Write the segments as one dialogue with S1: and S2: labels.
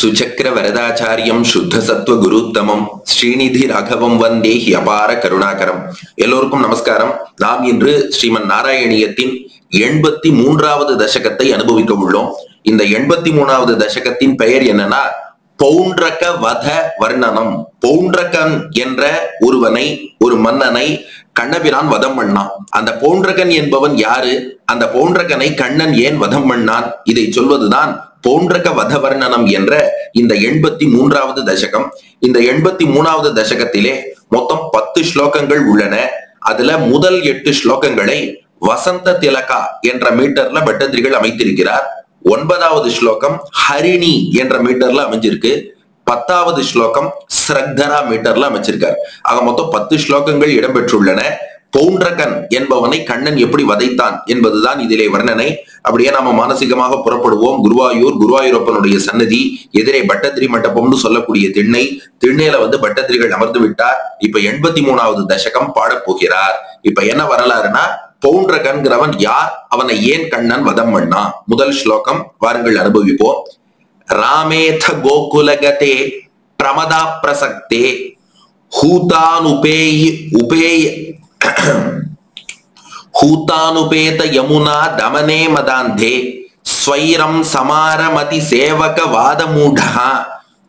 S1: சுச்சக்கர வரதாச்சாரியம் சுத்த சத்துவ குருத்தமம். ஸ்ரீநிதி ராகவம் வந்தே அபார கருணாகரம். எல்லோருக்கும் நமஸ்காரம். நாம் இன்று ஸ்ரீமன் நாராயணியத்தின் எண்பத்தி மூன்றாவது தசகத்தை அனுபவிக்க உள்ளோம். இந்த எண்பத்தி மூணாவது தசகத்தின் பெயர் என்னன்னா பௌண்ட்ரக வத வர்ணனம். பௌண்ட்ரகன் என்ற ஒருவனை ஒரு மன்னனை கண்ணபிரான் வதம் பண்ணான். அந்த பௌண்ட்ரகன் என்பவன் யாரு? அந்த பௌண்ட்ரகனை கண்ணன் ஏன் வதம் பண்ணான்? இதை சொல்வதுதான் போன்றக வத வர்ணனம் என்ற இந்த எண்பத்தி மூன்றாவது தசகம் இந்த எண்பத்தி மூணாவது தசகத்திலே மொத்தம் பத்து ஸ்லோகங்கள் உள்ளன. அதுல முதல் எட்டு ஸ்லோகங்களை வசந்த திலகா என்ற மீட்டர்ல பட்டந்திரிகள் அமைத்திருக்கிறார். ஒன்பதாவது ஸ்லோகம் ஹரிணி என்ற மீட்டர்ல அமைஞ்சிருக்கு. பத்தாவது ஸ்லோகம் ஸ்ரக்தரா மீட்டர்ல அமைச்சிருக்கார். ஆக மொத்தம் பத்து ஸ்லோகங்கள் இடம்பெற்றுள்ளன. கவுண்டரகன் என்பவனை கண்ணன் எப்படி வதைத்தான் என்பதுதான் இதிலே வர்ணனை. அப்படியே நாம மானசீகமாக புறப்படுவோம். குருவாயூர் குருவாயூரப்பனுடைய சன்னதி எதிரே பட்டத்திரி மண்டபம்னு சொல்லக்கூடிய திண்ணை. திண்ணையில வந்து பட்டத்திரிகள் அமர்ந்து விட்டார். இப்ப எண்பத்தி மூணாவது தசகம் பாடப் போகிறார் இப்ப என்ன வரலாறுனா பவுண்டரகன்கிறவன் யார்? அவனை ஏன் கண்ணன் வதம் பண்ணா? முதல் ஸ்லோகம் வாருங்கள் அனுபவிப்போம். ராமேத கோகுலகதே பிரமதா பிரசக்தே ஹூதானுபேய் உபேய ஹூதானுபேத யமுனா தமனே மதாந்தே ஸ்வைரம் சமாரமதி சேவக வாதமூடா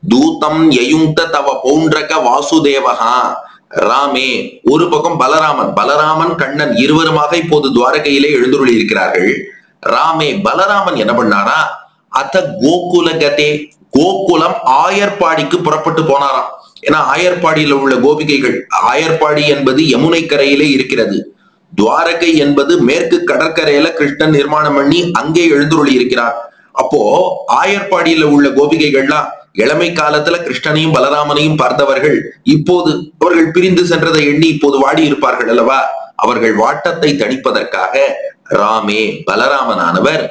S1: தூதம் யயுங்க தவ பௌண்ட்ரக வாசுதேவஹா. ராமே ஒரு பக்கம் பலராமன் பலராமன் கண்ணன் இருவருமாக இப்போது துவாரகையிலே எழுந்துருளி இருக்கிறார்கள் ராமே பலராமன் என்ன பண்ணாரா? அத கோகுலகதே கோகுலம் ஆயர்பாடிக்கு புறப்பட்டு போனாராம். ஏன்னா ஆயர்பாடியில உள்ள கோபிகைகள் ஆயர்பாடி என்பது யமுனை கரையிலே இருக்கிறது. துவாரகை என்பது மேற்கு கடற்கரையில கிருஷ்ணன் நிர்மாணம் பண்ணி அங்கே எழுந்துருளி இருக்கிறார் அப்போ ஆயர்பாடியில உள்ள கோபிகைகள்லாம் இளமை காலத்துல கிருஷ்ணனையும் பலராமனையும் பார்த்தவர்கள் இப்போது அவர்கள் பிரிந்து சென்றதை எண்ணி இப்போது வாடி இருப்பார்கள் அல்லவா? அவர்கள் வாட்டத்தை தணிப்பதற்காக ராமே பலராமனானவர்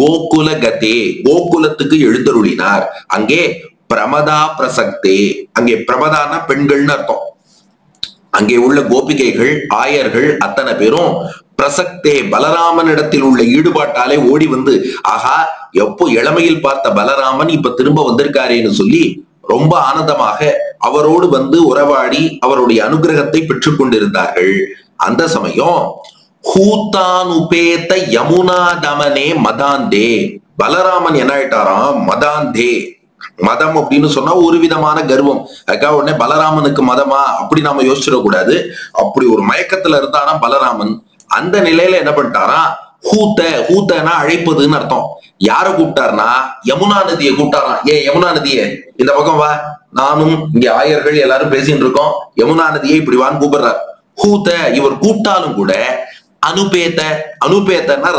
S1: கோகுல கதே கோகுலத்துக்கு எழுந்தருளினார். அங்கே பிரமதா பிரசக்தே. அங்கே பிரமதான பெண்கள்னு அர்த்தம். அங்கே உள்ள கோபிகைகள் ஆயர்கள் அத்தனை பேரும் பிரசக்தே பலராமனிடத்தில் உள்ள ஈடுபாட்டாலே ஓடி வந்து ஆஹா எப்போ இளமையில் பார்த்த பலராமன் இப்ப திரும்ப வந்திருக்காரேன்னு சொல்லி ரொம்ப ஆனந்தமாக அவரோடு வந்து உறவாடி அவருடைய அனுகிரகத்தை பெற்றுக் கொண்டிருந்தார்கள். அந்த சமயம் ஹூத்தானுபேத யமுனா தமனே மதாந்தே. பலராமன் என்ன ஆயிட்டாராம் மதாந்தே. மதம் அப்படின்னு சொன்னா ஒரு விதமான கர்வம். அதுக்காக உடனே பலராமனுக்கு மதமா? அப்படி நாம யோசிச்சிடக்கூடாது அப்படி ஒரு மயக்கத்துல இருந்தானா பலராமன்? அந்த நிலையில என்ன பண்ணிட்டாரா? ஹூத்த ஹூத்தனா அழைப்பதுன்னு அர்த்தம். யார கூப்பிட்டார்னா யமுனா நதியை கூப்பிட்டாராம். ஏ யமுனா நதியே? இந்த பக்கம் வா. நானும் இங்க ஆயர்கள் எல்லாரும் பேசிட்டு இருக்கோம். யமுனா நதியை இப்படி வான்னு கூப்பிடுறார். ஹூத்த இவர் கூப்பிட்டாலும் கூட அனுபேத்த அனுபேத்தன்னா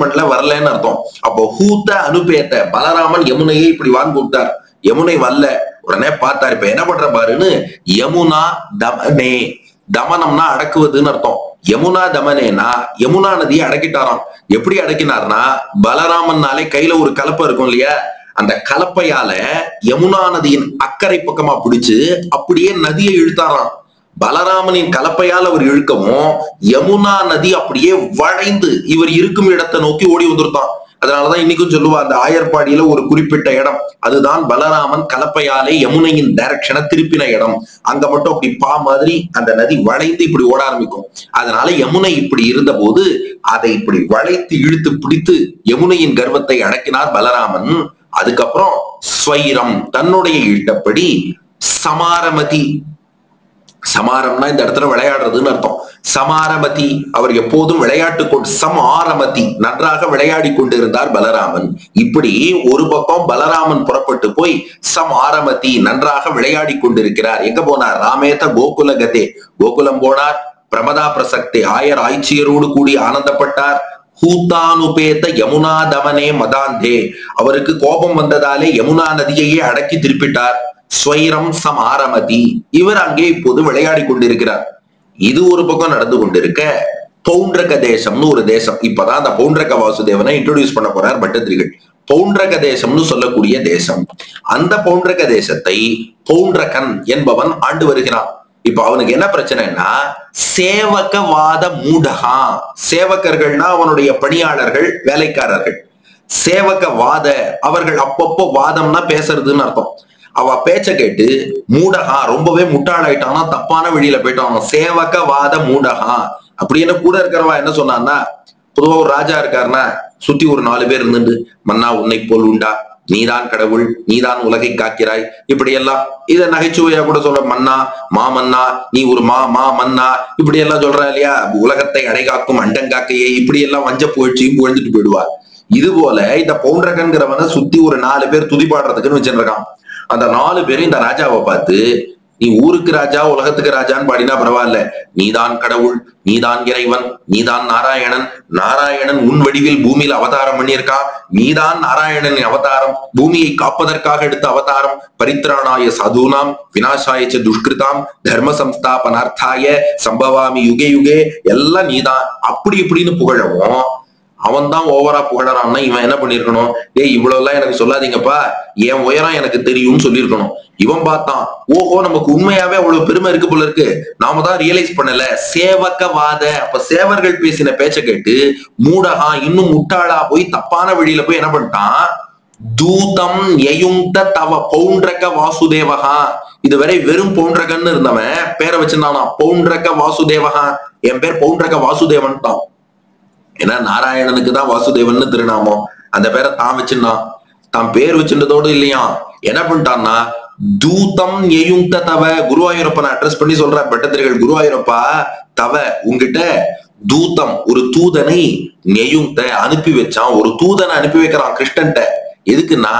S1: பண்ணல வரலன்னு அர்த்தம். அப்போ ஹூத்த அனுபேத்த பலராமன் யமுனையை இப்படி வாங்க கூப்பிட்டார் யமுனை வரல. உடனே பார்த்தார். இப்ப என்ன பண்ற பாருன்னு யமுனா தமனே தமனம்னா அடக்குவதுன்னு அர்த்தம். யமுனா தமனேனா யமுனா நதியை அடக்கிட்டாராம். எப்படி அடக்கினார்னா பலராமன்னாலே கையில ஒரு கலப்பை இருக்கும் இல்லையா? அந்த கலப்பையால யமுனா நதியின் அக்கறை பக்கமா பிடிச்சு அப்படியே நதியை இழுத்தாராம். பலராமனின் கலப்பையால் அவர் இழுக்கவும் யமுனா நதி அப்படியே வளைந்து இவர் இருக்கும் இடத்தை நோக்கி ஓடி வந்துருத்தான் அதனாலதான் இன்னைக்கும் சொல்லுவா அந்த ஆயர்பாடியில ஒரு குறிப்பிட்ட இடம். அதுதான் பலராமன் கலப்பையாலே யமுனையின் டைரக்ஷனை திருப்பின இடம். அங்க மட்டும் அப்படி பா மாதிரி அந்த நதி வளைந்து இப்படி ஓட ஆரம்பிக்கும். அதனால யமுனை இப்படி இருந்த போது அதை இப்படி வளைத்து இழுத்து பிடித்து யமுனையின் கர்வத்தை அடக்கினார் பலராமன். அதுக்கப்புறம் ஸ்வைரம் தன்னுடைய இட்டப்படி சமாரமதி சமாரம்னா இந்த இடத்துல விளையாடுறதுன்னு அர்த்தம். சமாரமதி அவர் எப்போதும் விளையாட்டு கொண்டு சமாரமதி நன்றாக விளையாடி கொண்டிருந்தார் பலராமன். இப்படி ஒரு பக்கம் பலராமன் புறப்பட்டு போய் சமாரமதி நன்றாக விளையாடி கொண்டிருக்கிறார். எங்க போனார்? ராமேத கோகுல கதே கோகுலம் போனார் பிரமதா பிரசக்தி. ஆயர் ஆய்ச்சியரோடு கூடி ஆனந்தப்பட்டார். ஹூத்தானுபேத யமுனா தமனே மதாந்தே. அவருக்கு கோபம் வந்ததாலே யமுனா நதியையே அடக்கி திருப்பிட்டார். ஸ்வைரம் சமாரமதி. இவர் அங்கே இப்போது விளையாடி கொண்டிருக்கிறார். இது ஒரு பக்கம் நடந்து கொண்டிருக்க பௌண்ட்ரக தேசம்னு ஒரு தேசம். இப்பதான் அந்த பௌண்ட்ரக வாசுதேவனை இன்ட்ரோடியூஸ் பண்ண போறார் பட்டத்திரிகள். பௌண்ட்ரக தேசம்னு சொல்லக்கூடிய தேசம். அந்த பவுண்டரக தேசத்தை பௌண்ட்ரகன் என்பவன் ஆண்டு வருகிறான். இப்ப அவனுக்கு என்ன பிரச்சனைன்னா சேவகவாத மூடகா. சேவகர்கள்னா அவனுடைய பணியாளர்கள் வேலைக்காரர்கள். சேவக வாத அவர்கள் அப்பப்போ வாதம்னா பேசுறதுன்னு அர்த்தம். அவ பேச்ச கேட்டு மூடகா ரொம்பவே முட்டாளாயிட்டானா தப்பான வழியில போயிட்டான். சேவக வாத மூடகா. அப்படின்னு கூட இருக்கிறவா என்ன சொன்னான்னா பொதுவா ஒரு ராஜா இருக்காருன்னா சுத்தி ஒரு நாலு பேர் இருந்துட்டு மன்னா உன்னை போல் உண்டா? நீதான் கடவுள் நீதான் உலகை காக்கிறாய். இப்படி எல்லாம் இத நகைச்சுவையா கூட சொல்ற மன்னா மா மன்னா நீ ஒரு மா மா மன்னா இப்படி எல்லாம் சொல்றா இல்லையா? உலகத்தை அடைகாக்கும் அண்டங்காக்கையே இப்படி எல்லாம் வஞ்ச புகழ்ச்சியும் புகழ்ந்துட்டு போயிடுவா. இது போல இந்த பவுண்டரகன்கிறவனை சுத்தி ஒரு நாலு பேர் துதிப்பாடுறதுக்குன்னு வச்சிருக்கான் அந்த நாலு பேரும் இந்த ராஜாவை பார்த்து நீ ஊருக்கு ராஜா உலகத்துக்கு ராஜான்னு பாடினா பரவாயில்ல. நீதான் கடவுள் நீதான் இறைவன் நீதான் நாராயணன். நாராயணன் உன் வடிவில் பூமியில் அவதாரம் பண்ணியிருக்கா? நீதான் நாராயணனின் அவதாரம். பூமியை காப்பதற்காக எடுத்த அவதாரம். பரித்ராணாய சாதுனாம் வினாசாய ச துஷ்கிருதாம் தர்ம சம்ஸ்தாபனார்த்தாய சம்பவாமி யுகே யுகே எல்லாம் நீதான். அப்படி இப்படின்னு புகழவும் அவன் தான் ஓவரா புகழறான்னா இவன் என்ன பண்ணிருக்கணும் ஏய் இவ்வளவு எல்லாம் எனக்கு சொல்லாதீங்கப்பா. என் உயரம் எனக்கு தெரியும்னு சொல்லியிருக்கணும். இவன் பார்த்தான் ஓஹோ நமக்கு உண்மையாவே அவ்வளவு பெருமை இருக்கு போல இருக்கு. நாம தான் ரியலைஸ் பண்ணல. சேவக்கவாத அப்ப சேவர்கள் பேசின பேச்ச கேட்டு மூடகா இன்னும் முட்டாளா போய் தப்பான வழியில போய் என்ன பண்ணிட்டான்? தூதம் எயுங்க தவ பௌண்டரக வாசுதேவகா. இதுவரை வெறும் பௌண்டரகன்னு இருந்தவன் பேரை வச்சிருந்தானா? பௌண்டரக வாசுதேவகா. என் பேர் பௌண்டரக வாசுதேவன் தான் ஏன்னா நாராயணனுக்கு தான் வாசுதேவன் திருநாமம். அந்த பேரை தான் வச்சிருந்தான் தான் பேர் வச்சிருந்ததோடு இல்லையா? என்ன பண்ணிட்டான்னா தூதம் எயுங்க தவ. குருவாயூரப்பனை அட்ரஸ் பண்ணி சொல்ற பட்டத்திரிகள். குருவாயூரப்பா தவ. உங்ககிட்ட தூதம் ஒரு தூதனை நெயுங்க அனுப்பி வச்சான். ஒரு தூதனை அனுப்பி வைக்கிறான் கிருஷ்ணன்ட்ட. எதுக்குன்னா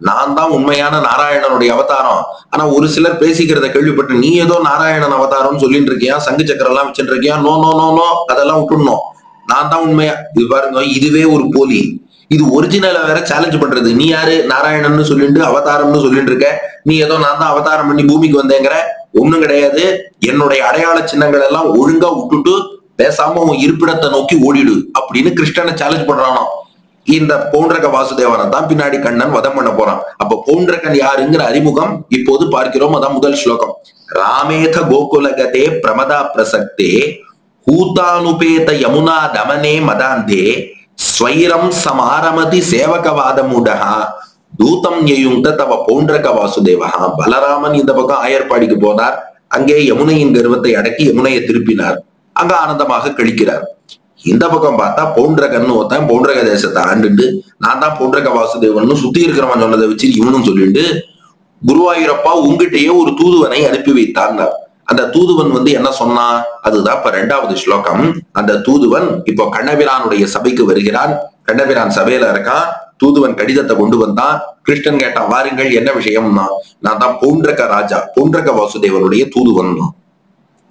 S1: நான் தான் உண்மையான நாராயணனுடைய அவதாரம். ஆனா ஒரு சிலர் பேசிக்கிறத கேள்விப்பட்டு நீ ஏதோ நாராயணன் அவதாரம்னு சொல்லிட்டு இருக்கியா? சங்கு சக்கரம் எல்லாம் வச்சுட்டு இருக்கியா? No no no no. அதெல்லாம் விட்டுடணும். நான் தான் உண்மையா? இது பாருங்க இதுவே ஒரு போலி. இது ஒரிஜினலா வேற சேலஞ்ச் பண்றது. நீ யாரு? நாராயணன் சொல்லிட்டு அவதாரம்னு சொல்லிட்டு இருக்க. நீ ஏதோ நான் தான் அவதாரம் பண்ணி பூமிக்கு வந்தேங்கிற. ஒண்ணும் கிடையாது. என்னுடைய அடையாள சின்னங்கள் எல்லாம் ஒழுங்கா விட்டுட்டு பேசாம உன் இருப்பிடத்தை நோக்கி ஓடிடு அப்படின்னு கிருஷ்ணனை சேலஞ்ச் பண்றானோ? இந்த பௌண்டரக வாசுதேவனை தான் பின்னாடி கண்ணன் வதம் பண்ண போறான். அப்ப பௌண்டரகன் யாருங்கிற அறிமுகம் இப்போது பார்க்கிறோம். அதான் முதல் ஸ்லோகம். ராமேத கோகுலகதே பிரமதா பிரசக்தே ஹூதானுபேத யமுனா தமனே மதாந்தே ஸ்வைரம் சமாரமதி சேவகவாதமுடகா தூதம் எயுங்க தவ போன்றக வாசுதேவஹா பலராமன் இந்த பக்கம் ஆயர்பாடிக்கு போனார். அங்கே யமுனையின் கர்வத்தை அடக்கி யமுனையை திருப்பினார். அங்க ஆனந்தமாக கழிக்கிறார். இந்த பக்கம் பார்த்தா பௌண்டரகன்னு ஒருத்தன் பவுண்டரக தேசத்தை ஆண்டுண்டு நான் தான் பௌண்டரக வாசுதேவன் சுத்தி இருக்கிறவன் சொன்னதை வச்சு இவனும் சொல்லிட்டு குருவாயூரப்பா உங்ககிட்டயே ஒரு தூதுவனை அனுப்பி வைத்தான்னார். அந்த தூதுவன் வந்து என்ன சொன்னான் அதுதான் இப்ப ரெண்டாவது ஸ்லோகம். அந்த தூதுவன் இப்போ கண்ணபிரானுடைய சபைக்கு வருகிறான். கண்ணபிரான் சபையில இருக்கான். தூதுவன் கடிதத்தை கொண்டு வந்தான். கிருஷ்ணன் கேட்டா வாருங்கள் என்ன விஷயம்னா நான் தான் பௌண்டரக ராஜா பௌண்டரக வாசுதேவனுடைய தூதுவன்.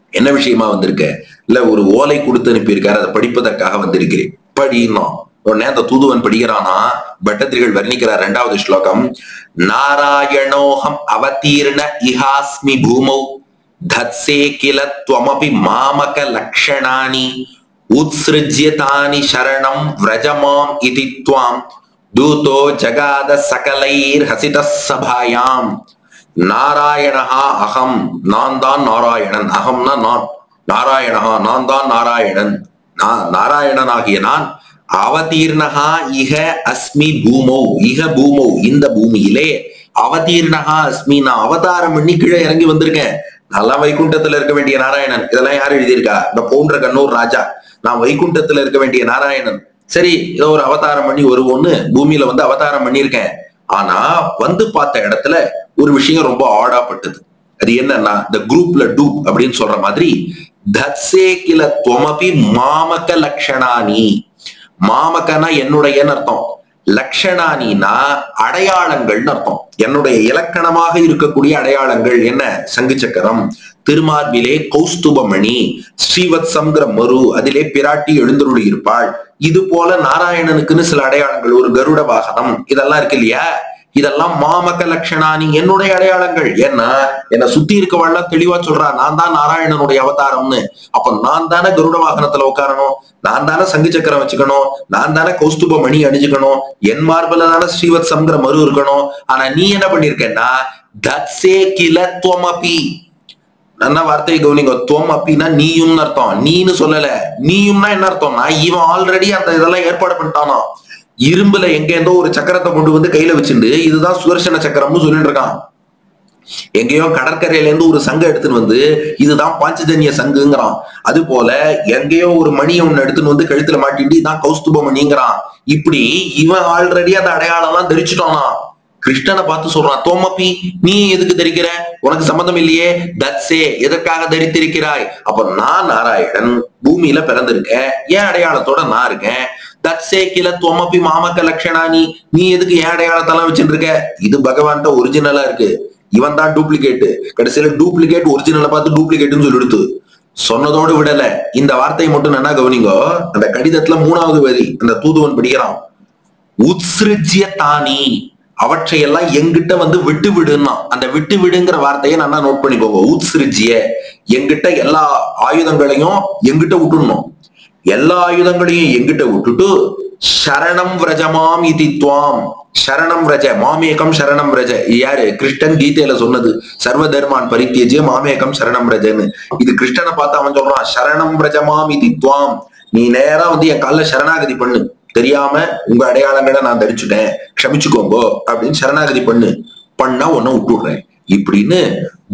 S1: என்ன விஷயமா வந்திருக்க? இல்ல ஒரு ஓலை கொடுத்து அனுப்பியிருக்காரு அதை படிப்பதற்காக வந்திருக்கிறேன். படின்னா உடனே அந்த தூதுவன் படிக்கிறானா? பட்டத்திரிகள் வர்ணிக்கிறார் இரண்டாவது ஸ்லோகம். நாராயணோகம் அவதீர்ண இஹாஸ்மி பூமௌ. தத்சே கில துவமபி மாமக லக்ஷணானி உத்ஸ்ருஜ்யதானி சரணம் விரஜமாம் இதி துவாம் தூதோ ஜகாத சகலைர் ஹசித சபாயாம் நாராயணஹா அகம் நான் தான் நாராயணன் அகம்னா நான் நாராயணஹா நான் தான் நாராயணன் நான் நாராயணனாகிய நான் அவதீர்ணஹா இக அஸ்மி பூமௌ। இக பூமௌ இந்த பூமியிலே அவதீர்ணஹா அஸ்மி। நான் அவதாரம் பண்ணி கீழே இறங்கி வந்திருக்கேன்। நல்லா வைகுண்டத்துல இருக்க வேண்டிய நாராயணன். இதெல்லாம் யார் எழுதியிருக்கா? இந்த போன்ற கண்ணூர் ராஜா. நான் வைகுண்டத்துல இருக்க வேண்டிய நாராயணன். சரி ஏதோ ஒரு அவதாரம் பண்ணி வருவோன்னு பூமியில வந்து அவதாரம் பண்ணியிருக்கேன். ஆனா வந்து பார்த்த இடத்துல ஒரு விஷயம் ரொம்ப ஆடாப்பட்டது அது என்னன்னா இந்த குரூப்ல டூப் அப்படின்னு சொல்ற மாதிரி தத்சே கில துவமபி மாமக லக்ஷணானி மாமகனா என்னுடையன்னு அர்த்தம். லக்ஷணானினா அடையாளங்கள்னு அர்த்தம். என்னுடைய இலக்கணமாக இருக்கக்கூடிய அடையாளங்கள் என்ன? சங்கு சக்கரம் திருமார்பிலே கௌஸ்துபமணி ஸ்ரீவத்சங்கிற மரு அதிலே பிராட்டி எழுந்தருளி இருப்பாள். இது போல நாராயணனுக்குன்னு சில அடையாளங்கள் ஒரு கருட வாகனம் இதெல்லாம் இருக்கு இல்லையா? இதெல்லாம் மாமக லட்சணானி என்னுடைய அடையாளங்கள். ஏன்னா என்னை சுத்தி இருக்கவாள்லாம் தெளிவா சொல்றா நான் தான் நாராயணனுடைய அவதாரம்னு. அப்ப நான் தானே கருட வாகனத்துல உட்காரணும்? நான் தானே சங்கு சக்கரம் வச்சுக்கணும்? நான் தானே கௌஸ்துப மணி அணிஞ்சுக்கணும்? என் மார்பில தானே ஸ்ரீவத்சம்ங்கிற மறு இருக்கணும்? ஆனா நீ என்ன பண்ணிருக்கேன்னா தத்சே கில துவமபி. நல்ல வார்த்தையை கவனிங்க? துவம் அப்படின்னா நீயும் அர்த்தம். நீன்னு சொல்லல. நீயும்னா என்ன அர்த்தம்னா இவன் ஆல்ரெடி அந்த இதெல்லாம் ஏற்பாடு பண்ணிட்டானோ இரும்புல எங்க இருந்தோ ஒரு சக்கரத்தை கொண்டு வந்து கையில வச்சுட்டு இதுதான் சுதர்சன சக்கரம்னு சொல்லிட்டு இருக்கான். எங்கேயோ கடற்கரையில இருந்து ஒரு சங்கம் எடுத்துன்னு வந்து இதுதான் பாஞ்சஜன்ய சங்குங்கிறான். அது போல எங்கேயோ ஒரு மணியை ஒண்ணு எடுத்துன்னு வந்து கழுத்துல மாட்டிட்டு இதான் கௌஸ்துப மணிங்கிறான் இப்படி இவன் ஆல்ரெடி அந்த அடையாளம் எல்லாம் தெரிச்சுட்டானா? கிருஷ்ணனை பார்த்து சொல்றான் தோமப்பி நீ எதுக்கு தரிக்கிற? உனக்கு சம்மந்தம் இல்லையே. தட்சே எதற்காக தரித்திருக்கிறாய்? அப்ப நான் நாராயணன் பூமியில பிறந்திருக்கேன். என் அடையாளத்தோட நான் இருக்கேன்? தட்சே கில துவமப்பி மாமக்க லட்சணானி நீ எதுக்கு ஏன் அடையாளத்தெல்லாம் வச்சுட்டு இருக்க இது பகவான்கிட்ட ஒரிஜினலா இருக்கு. இவன் தான் டூப்ளிகேட் கடைசியில டூப்ளிகேட் ஒரிஜினலை பார்த்து டூப்ளிகேட்னு சொல்லிடுத்து சொன்னதோடு விடல. இந்த வார்த்தையை மட்டும் நல்லா கவனிங்கோ. அந்த கடிதத்துல மூணாவது வரி அந்த தூதுவன் படிக்கிறான். உத்ஸ்ருஜ்ய தானி. அவற்றையெல்லாம் எங்கிட்ட வந்து விட்டு விடுன்னா அந்த விட்டு விடுங்கிற வார்த்தையை நல்லா நோட் பண்ணிக்கோங்க. உத்ஸ்ருஜ்ய. எங்கிட்ட எல்லா ஆயுதங்களையும் எங்கிட்ட விட்டுடணும். எல்லா ஆயுதங்களையும் எங்கிட்ட விட்டுட்டு சரணம் விரஜமாம் இதி துவாம். சரணம் ரஜ மாமேகம் சரணம் ரஜ யாரு? கிருஷ்ணன் கீதையில சொன்னது. சர்வ தர்மான் பரித்தியஜே மாமேகம் சரணம் ரஜன்னு இது கிருஷ்ணனை பார்த்து அவன் சொல்றான் சரணம் ரஜமாம் இதி துவாம். நீ நேரா வந்து என் கால்ல சரணாகதி பண்ணு. தெரியாம உங்க அடையாளங்களை நான் தரிச்சுட்டேன். க்ஷமிச்சுக்கோங்கோ அப்படின்னு சரணாகதி பண்ணு. பண்ணா உன்னை விட்டுடுறேன். இப்படின்னு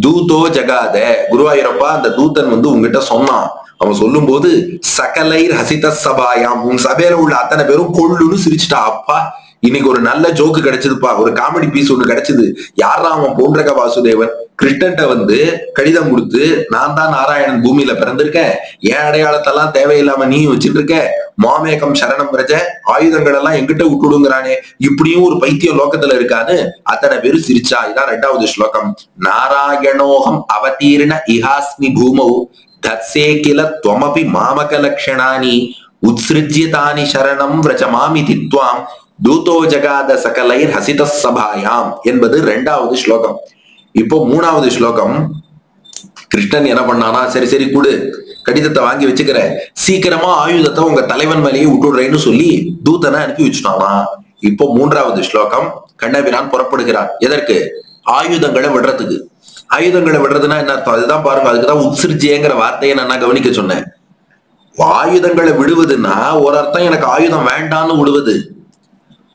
S1: தூதோ ஜகாத. குருவாயூரப்பா அந்த தூதன் வந்து உங்ககிட்ட சொன்னான். அவன் சொல்லும் போது சகலைர் ஹசித சபாயாம். உன் சபையில உள்ள அத்தனை பேரும் கொள்ளுன்னு சிரிச்சுட்டா. அப்பா இன்னைக்கு ஒரு நல்ல ஜோக்கு கிடைச்சதுப்பா. ஒரு காமெடி பீஸ் ஒண்ணு கிடைச்சது. யாரா அவன் போன்றக வாசுதேவன்? கிருஷ்ணன்ட்ட வந்து கடிதம் கொடுத்து நான் தான் நாராயணன் பூமியில பிறந்திருக்கேன். என் அடையாளத்தெல்லாம் தேவையில்லாம நீ வச்சுட்டு இருக்க மாமேகம் சரணம் பிரஜ ஆயுதங்கள் எல்லாம் எங்கிட்ட விட்டுடுங்கிறானே. இப்படியும் ஒரு பைத்தியம் லோகத்துல இருக்கான்னு அத்தனை பேரும் சிரிச்சா. இதான் ரெண்டாவது ஸ்லோகம். நாராயணோகம் அவதீர்ண இஹாஸ்மி பூமௌ தத்சே கில துவமபி மாமக லக்ஷணானி உத்ஸ்ருஜ்யதானி சரணம் விரஜமாமி தித்வாம் தூதோ ஜகாத சகலைர் ஹசித சபாயாம். என்பது ரெண்டாவது ஸ்லோகம். இப்போ மூணாவது ஸ்லோகம் கிருஷ்ணன் என்ன பண்ணானா சரி சரி கொடு. கடிதத்தை வாங்கி வச்சுக்கிற சீக்கிரமா ஆயுதத்தை உங்க தலைவன் மேலேயே விட்டுடுறேன்னு சொல்லி தூதனை அனுப்பி வச்சுட்டானா? இப்போ மூன்றாவது ஸ்லோகம் கண்ணபிரான் புறப்படுகிறான். எதற்கு? ஆயுதங்களை விடுறதுக்கு. ஆயுதங்களை விடுறதுன்னா என்ன அர்த்தம்? அதுதான் பாருங்க அதுக்குதான் உத்சிருஜியங்கிற வார்த்தையை நான் கவனிக்க சொன்னேன். ஆயுதங்களை விடுவதுன்னா ஒரு அர்த்தம் எனக்கு ஆயுதம் வேண்டான்னு விடுவது.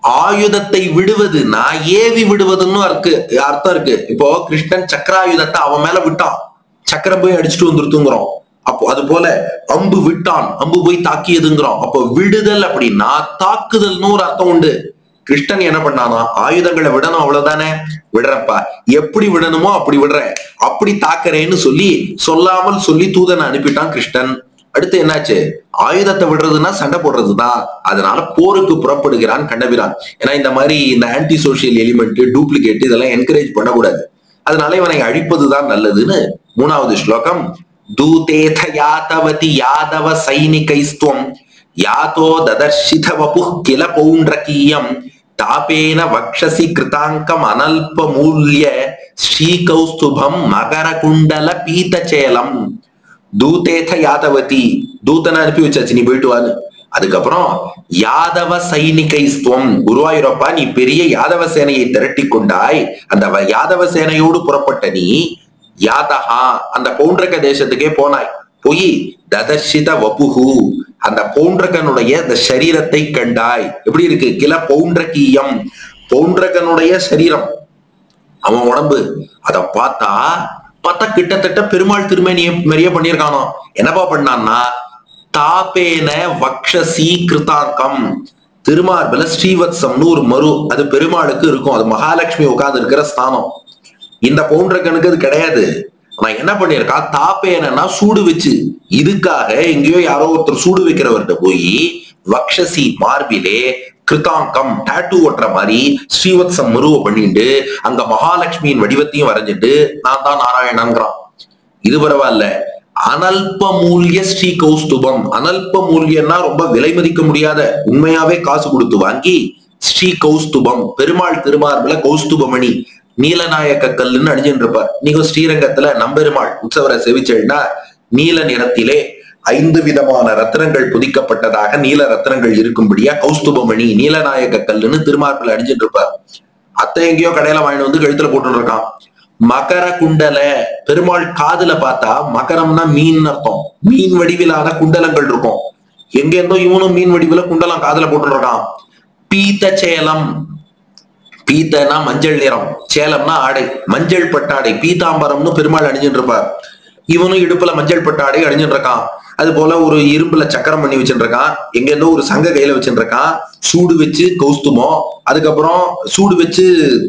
S1: ஆயுதத்தை விடுவது நான் ஏவி விடுவதுன்னு இருக்கு அர்த்தம் இருக்கு. இப்போ கிருஷ்ணன் சக்கராயுதத்தை அவன் மேல விட்டான். சக்கரம் போய் அடிச்சுட்டு வந்துருத்துங்கிறோம். அப்போ அது போல அம்பு விட்டான். அம்பு போய் தாக்கியதுங்கிறோம். அப்போ விடுதல் அப்படின்னா தாக்குதல்னு ஒரு அர்த்தம் உண்டு. கிருஷ்ணன் என்ன பண்ணானா ஆயுதங்களை விடணும் அவ்வளவுதானே? விடுறப்பா. எப்படி விடணுமோ அப்படி விடுற அப்படி தாக்குறேன்னு சொல்லி சொல்லாமல் சொல்லி தூதனை அனுப்பிட்டான் கிருஷ்ணன். அடுத்து என்னாச்சு? ஆயுதத்தை விடுறதுன்னா சண்டை போடுறதுதான் அதனால போருக்கு புறப்படுகிறான் கண்டபிரான் ஏன்னா இந்த மாதிரி இந்த ஆன்டி சோசியல் எலிமெண்ட் டூப்ளிகேட் இதெல்லாம் என்கரேஜ் பண்ணக்கூடாது. அதனால இவனை அழிப்பதுதான் நல்லதுன்னு மூணாவது ஸ்லோகம். தூதேத யாதவதி யாதவ சைனிகைஸ்துவம். யாதோ ததர்ஷித வபு கில பௌண்டகீயம். தாபேன வக்ஷசி கிருதாங்கம் அனல்ப மூல்ய ஸ்ரீகௌஸ்துபம் மகர குண்டல பீதச்சேலம் தூதேத யாதவதி. தூதனை அனுப்பி வச்சாச்சு நீ போயிட்டு வாரு அதுக்கப்புறம் யாதவ சைனிகைஸ்துவம் குருவாயூரப்பா நீ பெரிய யாதவ சேனையை திரட்டி கொண்டாய். அந்த யாதவ சேனையோடு புறப்பட்ட நீ யாதஹா அந்த பௌண்டரக தேசத்துக்கே போனாய். போய் ததர்ஷித வபுகு அந்த பௌண்டரகனுடைய அந்த சரீரத்தை கண்டாய். எப்படி இருக்கு? கில பௌண்டரகீயம். பௌண்டரகனுடைய சரீரம். அவன் உடம்பு. அதை பார்த்தா பார்த்தா கிட்டத்தட்ட பெருமாள் திருமேனிய மாதிரியே பண்ணியிருக்கானோ? என்னப்பா பண்ணான்னா தாபேன வக்ஷசி கிருதார்க்கம் திருமார்பல ஸ்ரீவத்சம்னு ஒரு மரு. அது பெருமாளுக்கு இருக்கும். அது மகாலட்சுமி உட்கார்ந்து இருக்கிற ஸ்தானம். இந்த பவுண்டரக்கனுக்கு அது கிடையாது. நான் என்ன பண்ணிருக்கா தாப்பேனா சூடு வச்சு இதுக்காக எங்கேயோ யாரோ ஒருத்தர் சூடு வைக்கிறவர்கிட்ட போய் வக்ஷசி மார்பிலே கிருதாங்கம் டேட்டூ ஒட்டுற மாதிரி ஸ்ரீவத்சம் முருவ பண்ணிட்டு அங்க மகாலட்சுமியின் வடிவத்தையும் வரைஞ்சிட்டு நான் தான் நாராயணன்கிறான். இது பரவாயில்ல. அனல்ப மூல்ய ஸ்ரீ கௌஸ்துபம். அனல்ப மூல்யன்னா ரொம்ப விலை மதிக்க முடியாத உண்மையாவே காசு கொடுத்து வாங்கி ஸ்ரீ கௌஸ்துபம். பெருமாள் திருமார்பில கௌஸ்துபமணி நீலநாயக்க கல்லுன்னு அணிஞ்சுட்டு இருப்பார். நீங்க ஸ்ரீரங்கத்துல நம்பெருமாள் உற்சவரை செவிச்சேன்னா நீல நிறத்திலே ஐந்து விதமான ரத்னங்கள் புதிக்கப்பட்டதாக நீல ரத்னங்கள் இருக்கும்படியா கௌஸ்துபமணி நீலநாயக்க கல்லுன்னு திருமார்பில் அணிஞ்சுட்டு இருப்பார். அத்தை எங்கேயோ கடையில வாங்கிட்டு வந்து கழுத்துல போட்டு இருக்கான். மகர குண்டல பெருமாள் காதுல பார்த்தா மகரம்னா மீன் அர்த்தம். மீன் வடிவிலான குண்டலங்கள் இருக்கும். எங்க இருந்தோ இவனும் மீன் வடிவில குண்டலம் காதுல போட்டுருக்கான் பீத்த சேலம். பீத்தனா மஞ்சள் நிறம். சேலம்னா ஆடை. மஞ்சள் பட்டாடை. பீதாம்பரம்னு பெருமாள் அணிஞ்சுட்டு இருப்பார். இவனும் இடுப்புல மஞ்சள் பட்டாடை அணிஞ்சுட்டு இருக்கான். அது போல ஒரு இரும்புல சக்கரம் பண்ணி வச்சுருக்கான். எங்கேருந்தோ எங்க இருந்தோ ஒரு சங்க கையில வச்சுருக்கான். இருக்கான் சூடு வச்சு கௌஸ்துமம் அதுக்கப்புறம் சூடு வச்சு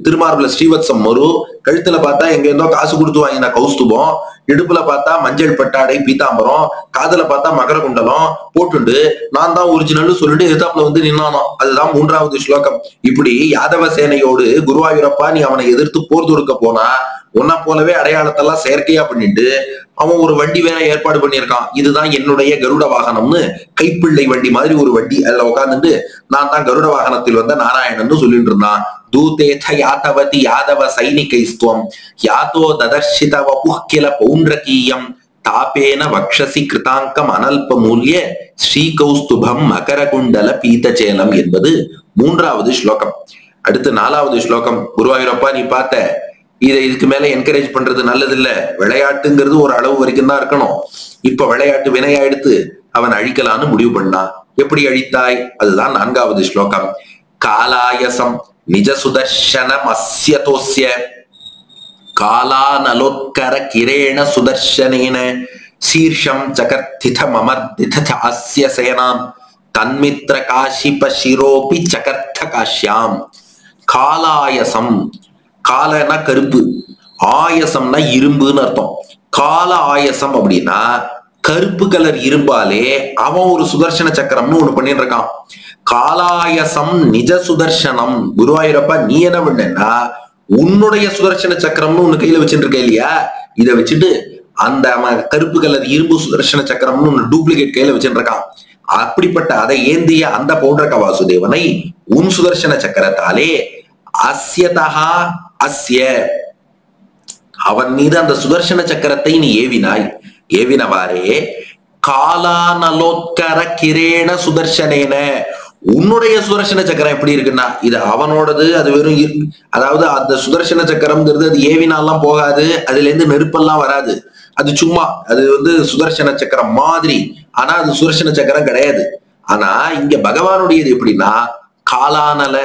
S1: திருமார்புல ஸ்ரீவத்சம் மரு கழுத்துல பார்த்தா எங்க இருந்தோ காசு கொடுத்து வாங்கின கௌஸ்துபம் இடுப்புல பார்த்தா மஞ்சள் பட்டாடை பீதாம்பரம். காதுல பார்த்தா மகர குண்டலம். போட்டுண்டு நான் தான் ஒரிஜினல் சொல்லிட்டு எதிர்த்தாப்புல வந்து நின்னானோ? அதுதான் மூன்றாவது ஸ்லோகம். இப்படி யாதவ சேனையோடு குருவாயூரப்பா நீ அவனை எதிர்த்து போர் தொடுக்க போனா உன்னை போலவே அடையாளத்தெல்லாம் செயற்கையா பண்ணிட்டு அவன் ஒரு வண்டி வேற ஏற்பாடு பண்ணியிருக்கான். இதுதான் என்னுடைய கருட வாகனம்னு கைப்பிள்ளை வண்டி மாதிரி ஒரு வண்டி அதுல உட்காந்துட்டு நான் தான் கருட வாகனத்தில் வந்த நாராயணன் சொல்லிட்டு இருந்தான். தூதேத யாதவதி யாதவ சைனிகைஸ்துவம் யாதோ ததர்ஷித வபுக்கில பௌண்ட்ரகீயம் தாபேன வக்ஷசி கிருதாங்கம் அனல்ப மூல்ய ஸ்ரீகௌஸ்துபம் மகரகுண்டல பீத்தச்சேலம் என்பது மூன்றாவது ஸ்லோகம். அடுத்து நாலாவது ஸ்லோகம். குருவாயூரப்பா நீ பார்த்த இதை இதுக்கு மேல என்கரேஜ் பண்றது நல்லது இல்ல விளையாட்டுங்கிறது ஒரு அளவு வரைக்கும் தான் இருக்கணும். இப்ப விளையாட்டு வினையா எடுத்து அவன் அழிக்கலான்னு முடிவு பண்ணான் எப்படி அழித்தாய்? அதுதான் நான்காவது ஸ்லோகம். காலாயசம் நிஜ சுதர்ஷனம் மஸ்யதோஸ்ய. காலானலோத்கர கிரேண சுதர்ஷனேன. சீர்ஷம் ஜகர்த்தித மமர்தித அஸ்ய சேனாம் தன்மித்ர காஷிப சிரோபி சகர்த்த காஷ்யாம். காலாயசம் காலன்னா கருப்பு. ஆயசம்னா இரும்புன்னு அர்த்தம். கால ஆயசம் அப்படின்னா கருப்பு கலர் இரும்பாலே அவன் ஒரு சுதர்சன சக்கரம்னு ஒண்ணு பண்ணிட்டு இருக்கான் காலாயசம் நிஜ சுதர்சனம். குருவாயூரப்பா நீ என்ன பண்ணா உன்னுடைய சுதர்சன சக்கரம்னு ஒண்ணு கையில வச்சுட்டு இருக்க இல்லையா? இதை வச்சுட்டு அந்த கருப்பு கலர் இரும்பு சுதர்சன சக்கரம்னு ஒண்ணு டூப்ளிகேட் கையில வச்சுட்டு இருக்கான் அப்படிப்பட்ட அதை ஏந்திய அந்த பௌண்டரக வாசுதேவனை உன் சுதர்சன சக்கரத்தாலே அஸ்யதா அஸ்ய. அவன் மீது அந்த சுதர்சன சக்கரத்தை நீ ஏவினாய். ஏவினவாறே காலானலோத்கர கிரேண சுதர்சனேன. உன்னுடைய சுதர்சன சக்கரம் எப்படி இருக்குன்னா இது அவனோடது அது வெறும் அதாவது அந்த சுதர்சன சக்கரம்ங்கிறது அது ஏவினாலாம் போகாது அதுல இருந்து நெருப்பெல்லாம் வராது. அது சும்மா அது வந்து சுதர்சன சக்கரம் மாதிரி. ஆனா அது சுதர்சன சக்கரம் கிடையாது. ஆனா இங்க பகவானுடையது எப்படின்னா காலானல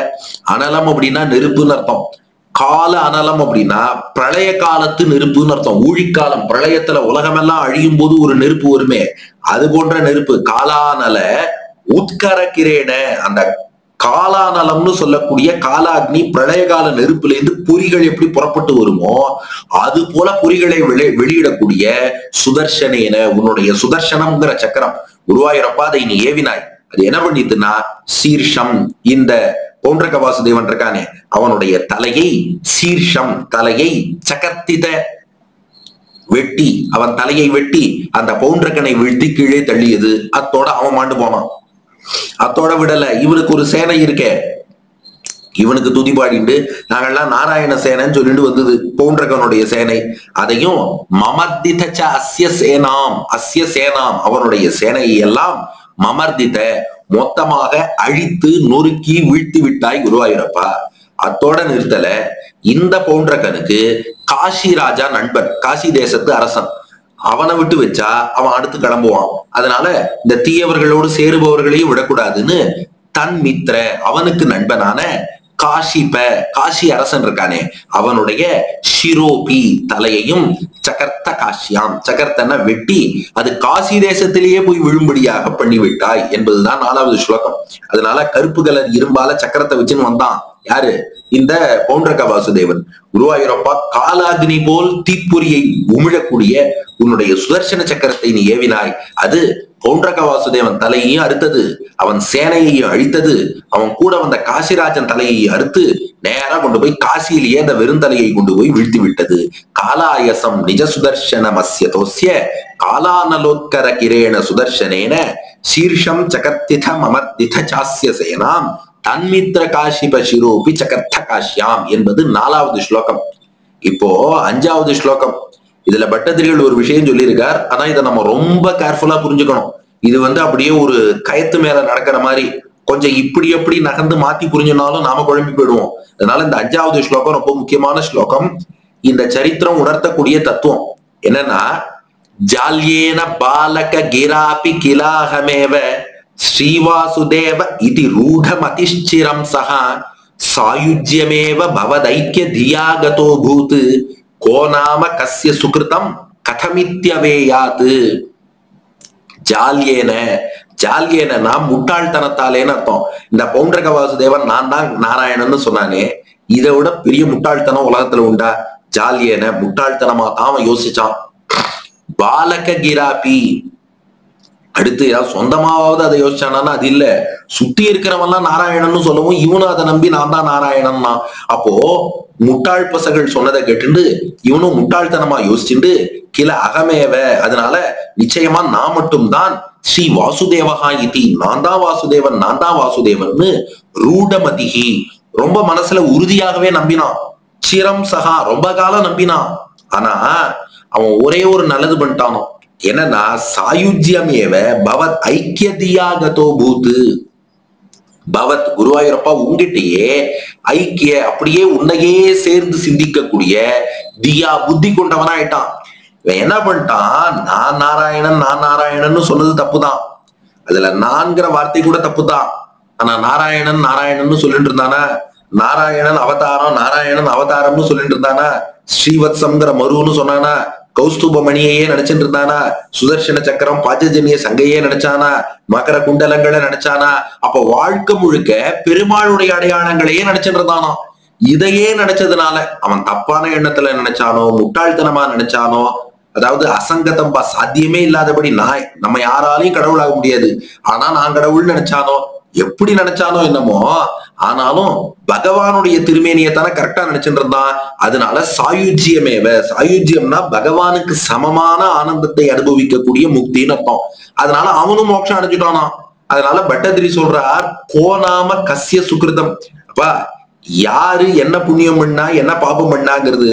S1: அனலம் அப்படின்னா நெருப்புன்னு அர்த்தம். கால அனலம் அப்படின்னா பிரளய காலத்து நெருப்புன்னு அர்த்தம். ஊழிக்காலம் பிரளயத்துல உலகமெல்லாம் அழியும் போது ஒரு நெருப்பு வருமே. அது போன்ற நெருப்பு. காலானல உட்கரக்கிறேன அந்த காலானலம்னு சொல்லக்கூடிய காலாக்னி பிரளயகால நெருப்புல இருந்து பொறிகள் எப்படி புறப்பட்டு வருமோ அது போல பொறிகளை வெளி வெளியிடக்கூடிய சுதர்சனேன உன்னுடைய சுதர்சனம்ங்கிற சக்கரம். குருவாயூரப்பா அதை நீ ஏவினாய். அது என்ன பண்ணிட்டுன்னா சீர்ஷம் இந்த பௌண்டரக வாசுதேவன் இருக்கானே அவனுடைய தலையை சீர்ஷம் தலையை சகர்த்தித வெட்டி அவன் தலையை வெட்டி அந்த பவுண்டரக்கனை வீழ்த்தி கீழே தள்ளியது. அத்தோட அவன் மாண்டு போனான். அத்தோட விடல இவனுக்கு ஒரு சேனை இருக்கே. இவனுக்கு துதி பாடிண்டு நாங்கள்லாம் நாராயண சேனைன்னு சொல்லிட்டு வந்தது பவுண்டரகனுடைய சேனை. அதையும் மமதித ச அஸ்ய சேனாம் அஸ்ய சேனாம் அவனுடைய சேனையை எல்லாம் மமர்தித மொத்தமாக அழித்து நொறுக்கி வீழ்த்தி விட்டாய் குருவாயூரப்பா. அத்தோட நிறுத்தல இந்த பவுண்டரகனுக்கு காசி ராஜா நண்பன் காசி தேசத்து அரசன் அவனை விட்டு வச்சா அவன் அடுத்து கிளம்புவான். அதனால இந்த தீயவர்களோடு சேருபவர்களையும் விடக்கூடாதுன்னு தன் மித்ர அவனுக்கு நண்பனான காஷிப காஷி அரசன் இருக்கானே அவனுடைய ஷிரோபி தலையையும் சகர்த்த காஷியாம் சகர்த்தன வெட்டி அது காசி தேசத்திலேயே போய் விழும்படியாக பண்ணிவிட்டாய் என்பதுதான் நாலாவது ஸ்லோகம் அதனால கருப்பு கலர் இரும்பால சக்கரத்தை வச்சுன்னு வந்தான். யாரு? இந்த பௌண்டரக வாசுதேவன். குருவாயூரப்பா காலாகினி போல் தீப்பொறியை உமிழக்கூடிய உன்னுடைய சுதர்சன சக்கரத்தை நீ ஏவினாய். அது பௌண்டரக வாசுதேவன் தலையையும் அறுத்தது அவன் சேனையையும் அழித்தது அவன் கூட வந்த காசிராஜன் தலையை அறுத்து நேரா கொண்டு போய் காசியிலேயே அந்த வெறுந்தலையை கொண்டு போய் வீழ்த்தி விட்டது காலாயசம் நிஜ சுதர்சன மஸ்ய தோஸ்ய காலானலோத்கர கிரேண சுதர்சனேன சீர்ஷம் சகர்த்தித மமர்த்தித சாஸ்ய சேனாம் தன்மித்ர காஷிப சிரோபி சகர்த்த காஷ்யாம் என்பது நாலாவது ஸ்லோகம். இப்போ அஞ்சாவது ஸ்லோகம். இதுல பட்டத்திரிகள் ஒரு விஷயம் சொல்லியிருக்கார். ஆனா இதை நம்ம ரொம்ப கேர்ஃபுல்லா புரிஞ்சுக்கணும். இது வந்து அப்படியே ஒரு கயத்து மேல நடக்கிற மாதிரி கொஞ்சம் இப்படி எப்படி நகர்ந்து மாத்தி புரிஞ்சுனாலும் நாம குழம்பி போயிடுவோம். அதனால இந்த அஞ்சாவது ஸ்லோகம் ரொம்ப முக்கியமான ஸ்லோகம். இந்த சரித்திரம் உணர்த்தக்கூடிய தத்துவம் என்னன்னா ஜால்யேன பாலக கிராபி கிலாகமேவ ஸ்ரீவாசுதேவ இது ரூಢமதிஷ்சிரம் சகா சாயுஜ்யமேவ பவதைக்கிய தியாகதோ பூத்து கோ நாம கஸ்ய சுகிருதம் கதமித்யவேயாத்து ஜால்யேன ஜால்யேனா முட்டாள்தனத்தாலேன்னு அர்த்தம். இந்த பௌண்டரக வாசுதேவன் நான் தான் நாராயணன்னு சொன்னானே. இதை விட பெரிய முட்டாள்தனம் உலகத்துல உண்டா? ஜால்யேன முட்டாள்தனமா தான் அவன் யோசிச்சான். பாலக கிராபி அடுத்து ஏதாவது சொந்தமாவது அதை யோசிச்சானா அது இல்ல. சுத்தி இருக்கிறவன்லாம் நாராயணன் சொல்லவும் இவனும் அதை நம்பி நான் தான் நாராயணன்னா. அப்போ முட்டாள் பசங்கள் சொன்னதை கேட்டுண்டு இவனும் முட்டாள்தனமா யோசிச்சுண்டு கில அகமேவ. அதனால நிச்சயமா நான் மட்டும்தான் ஸ்ரீ வாசுதேவகா இதி. நான் தான் வாசுதேவன் நான் தான் வாசுதேவன் ரூடமதிகி. ரொம்ப மனசுல உறுதியாகவே நம்பினான். சிரம் சகா ரொம்ப காலம் நம்பினான். ஆனா அவன் ஒரே ஒரு நல்லது பண்ணிட்டானோ? என்னன்னா சாயுஜ்யமேவ பவத் ஐக்கியதியாகதோ பூத்து. பவத் குருவாயூரப்பா உங்ககிட்டயே ஐக்கிய அப்படியே உன்னையே சேர்ந்து சிந்திக்கக்கூடிய தியா புத்தி கொண்டவனா ஆயிட்டான் இவன் என்ன பண்ணிட்டான்? நான் நாராயணன் நான் நாராயணன்னு சொன்னது தப்புதான். அதுல நான்கிற வார்த்தை கூட தப்புதான். ஆனா நாராயணன் நாராயணன்னு சொல்லிட்டு இருந்தானா? நாராயணன் அவதாரம் நாராயணன் அவதாரம்னு சொல்லிட்டு இருந்தானா? ஸ்ரீவத்சம்ங்கிற மருன்னு சொன்னானா? கௌஸ்தூபமணியையே நினைச்சிட்டு இருந்தானா சுதர்சன சக்கரம் பாஞ்சஜன்ய சங்கையே நினைச்சானா? மகர குண்டலங்களை நினைச்சானா? அப்ப வாழ்க்கை முழுக்க பெருமாளுடைய அடையாளங்களையே நினைச்சிட்டு இருந்தானோ இதையே நினைச்சதுனால அவன் தப்பான எண்ணத்துல நினைச்சானோ? முட்டாள்தனமா நினைச்சானோ? அதாவது அசங்கதம்பா சாத்தியமே இல்லாதபடி நான் நம்ம யாராலையும் கடவுளாக முடியாது. ஆனா நான் கடவுள் நினைச்சானோ? எப்படி நினைச்சானோ என்னமோ ஆனாலும் பகவானுடைய திருமேனியை தானே கரெக்டா நினைச்சிட்டு இருந்தான் அதனால சாயுஜ்யமேவ சாயுஜ்யம்னா பகவானுக்கு சமமான ஆனந்தத்தை அனுபவிக்கக்கூடிய முக்தின்னு அர்த்தம். அதனால அவனும் மோட்சம் அடைஞ்சிட்டானா அதனால பட்டதிரி சொல்றார் கோணாம கசிய சுகிருதம். அப்பா யாரு என்ன புண்ணியம் பண்ணா என்ன பாபம் பண்ணாங்கிறது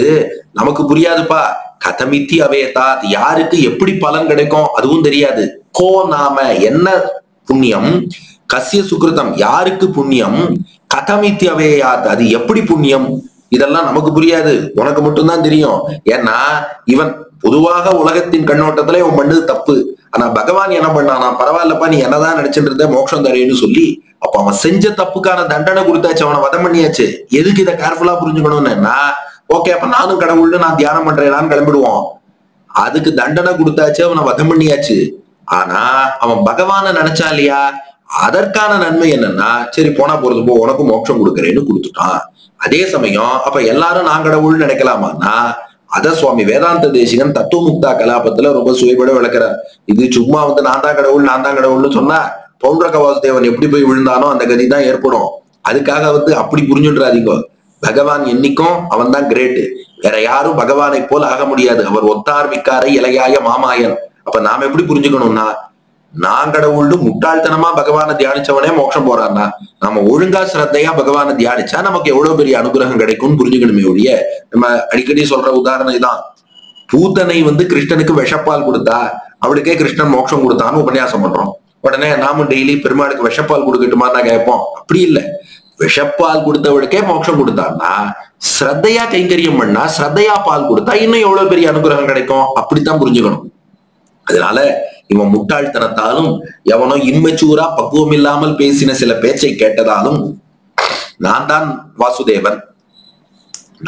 S1: நமக்கு புரியாதுப்பா. கதமித்தி அவேதா யாருக்கு எப்படி பலன் கிடைக்கும் அதுவும் தெரியாது. கோ நாம என்ன புண்ணியம்? கசிய சுகிருதம் யாருக்கு புண்ணியம்? கதமித்தியவேயாத் அது எப்படி புண்ணியம்? இதெல்லாம் நமக்கு புரியாது. உனக்கு மட்டும்தான் தெரியும். ஏன்னா இவன் பொதுவாக உலகத்தின் கண்ணோட்டத்துல இவன் பண்ணது தப்பு. ஆனா பகவான் என்ன பண்ணானா பரவாயில்லப்பா நீ என்னதான் நடிச்சுட்டு இருந்த மோட்சம் தரேன்னு சொல்லி அப்ப அவன் செஞ்ச தப்புக்கான தண்டனை கொடுத்தாச்சு அவனை வதம் பண்ணியாச்சு. எதுக்கு இதை கேர்ஃபுல்லா புரிஞ்சுக்கணும்னா? ஓகே அப்ப நானும் கடவுள்னு நான் தியானம் பண்றேனான்னு கிளம்பிடுவோம். அதுக்கு தண்டனை கொடுத்தாச்சு அவனை வதம் பண்ணியாச்சு. ஆனா அவன் பகவான நினைச்சா இல்லையா? அதற்கான நன்மை என்னன்னா சரி போனா போறது போ உனக்கும் மோட்சம் கொடுக்கறேன்னு கொடுத்துட்டான். அதே சமயம் அப்ப எல்லாரும் நான் கடவுள்னு நினைக்கலாமான்னா அத சுவாமி வேதாந்த தேசிகன் தத்துவமுக்தா கலாபத்துல ரொம்ப சுவைபட விளக்குறார். இது சும்மா வந்து நான் தான் கடவுள் நான் தான் கடவுள்னு சொன்னா பௌண்டரக வாசுதேவன் எப்படி போய் விழுந்தானோ அந்த கதி தான் ஏற்படும். அதுக்காக வந்து அப்படி புரிஞ்சுன்றாதீங்க. பகவான் என்னைக்கும் அவன் தான் கிரேட்டு வேற யாரும் பகவானை போல் ஆக முடியாது. அவர் ஒத்தார் மிக்காரை இலையாய மாமாயன். அப்ப நாம எப்படி புரிஞ்சுக்கணும்னா நான் கடவுள்னு முட்டாள்தனமா பகவானை தியானிச்சவனே மோட்சம் போறான்னா நம்ம ஒழுங்கா சிரத்தையா பகவானை தியானிச்சா நமக்கு எவ்வளவு பெரிய அனுகிரகம் கிடைக்கும்னு புரிஞ்சுக்கணுமே ஒழிய நம்ம அடிக்கடி சொல்ற உதாரணம் இதான். பூத்தனை வந்து கிருஷ்ணனுக்கு விஷப்பால் கொடுத்தா அவளுக்கே கிருஷ்ணன் மோட்சம் கொடுத்தான்னு உபன்யாசம் பண்றோம். உடனே நாம டெய்லி பெருமாளுக்கு விஷப்பால் கொடுக்கட்டுமா நான் கேட்போம். அப்படி இல்லை. விஷப்பால் கொடுத்தவளுக்கே மோட்சம் கொடுத்தான்னா ஸ்ரத்தையா கைங்கரியம் பண்ணா ஸ்ரத்தையா பால் கொடுத்தா இன்னும் எவ்வளவு பெரிய அனுகிரகம் கிடைக்கும்? அப்படித்தான் புரிஞ்சுக்கணும். அதனால இவன் முட்டாள்தனத்தாலும் எவனோ இன்மெச்சூரா பக்குவம் இல்லாமல் பேசின சில பேச்சை கேட்டதாலும் நான் தான் வாசுதேவன்.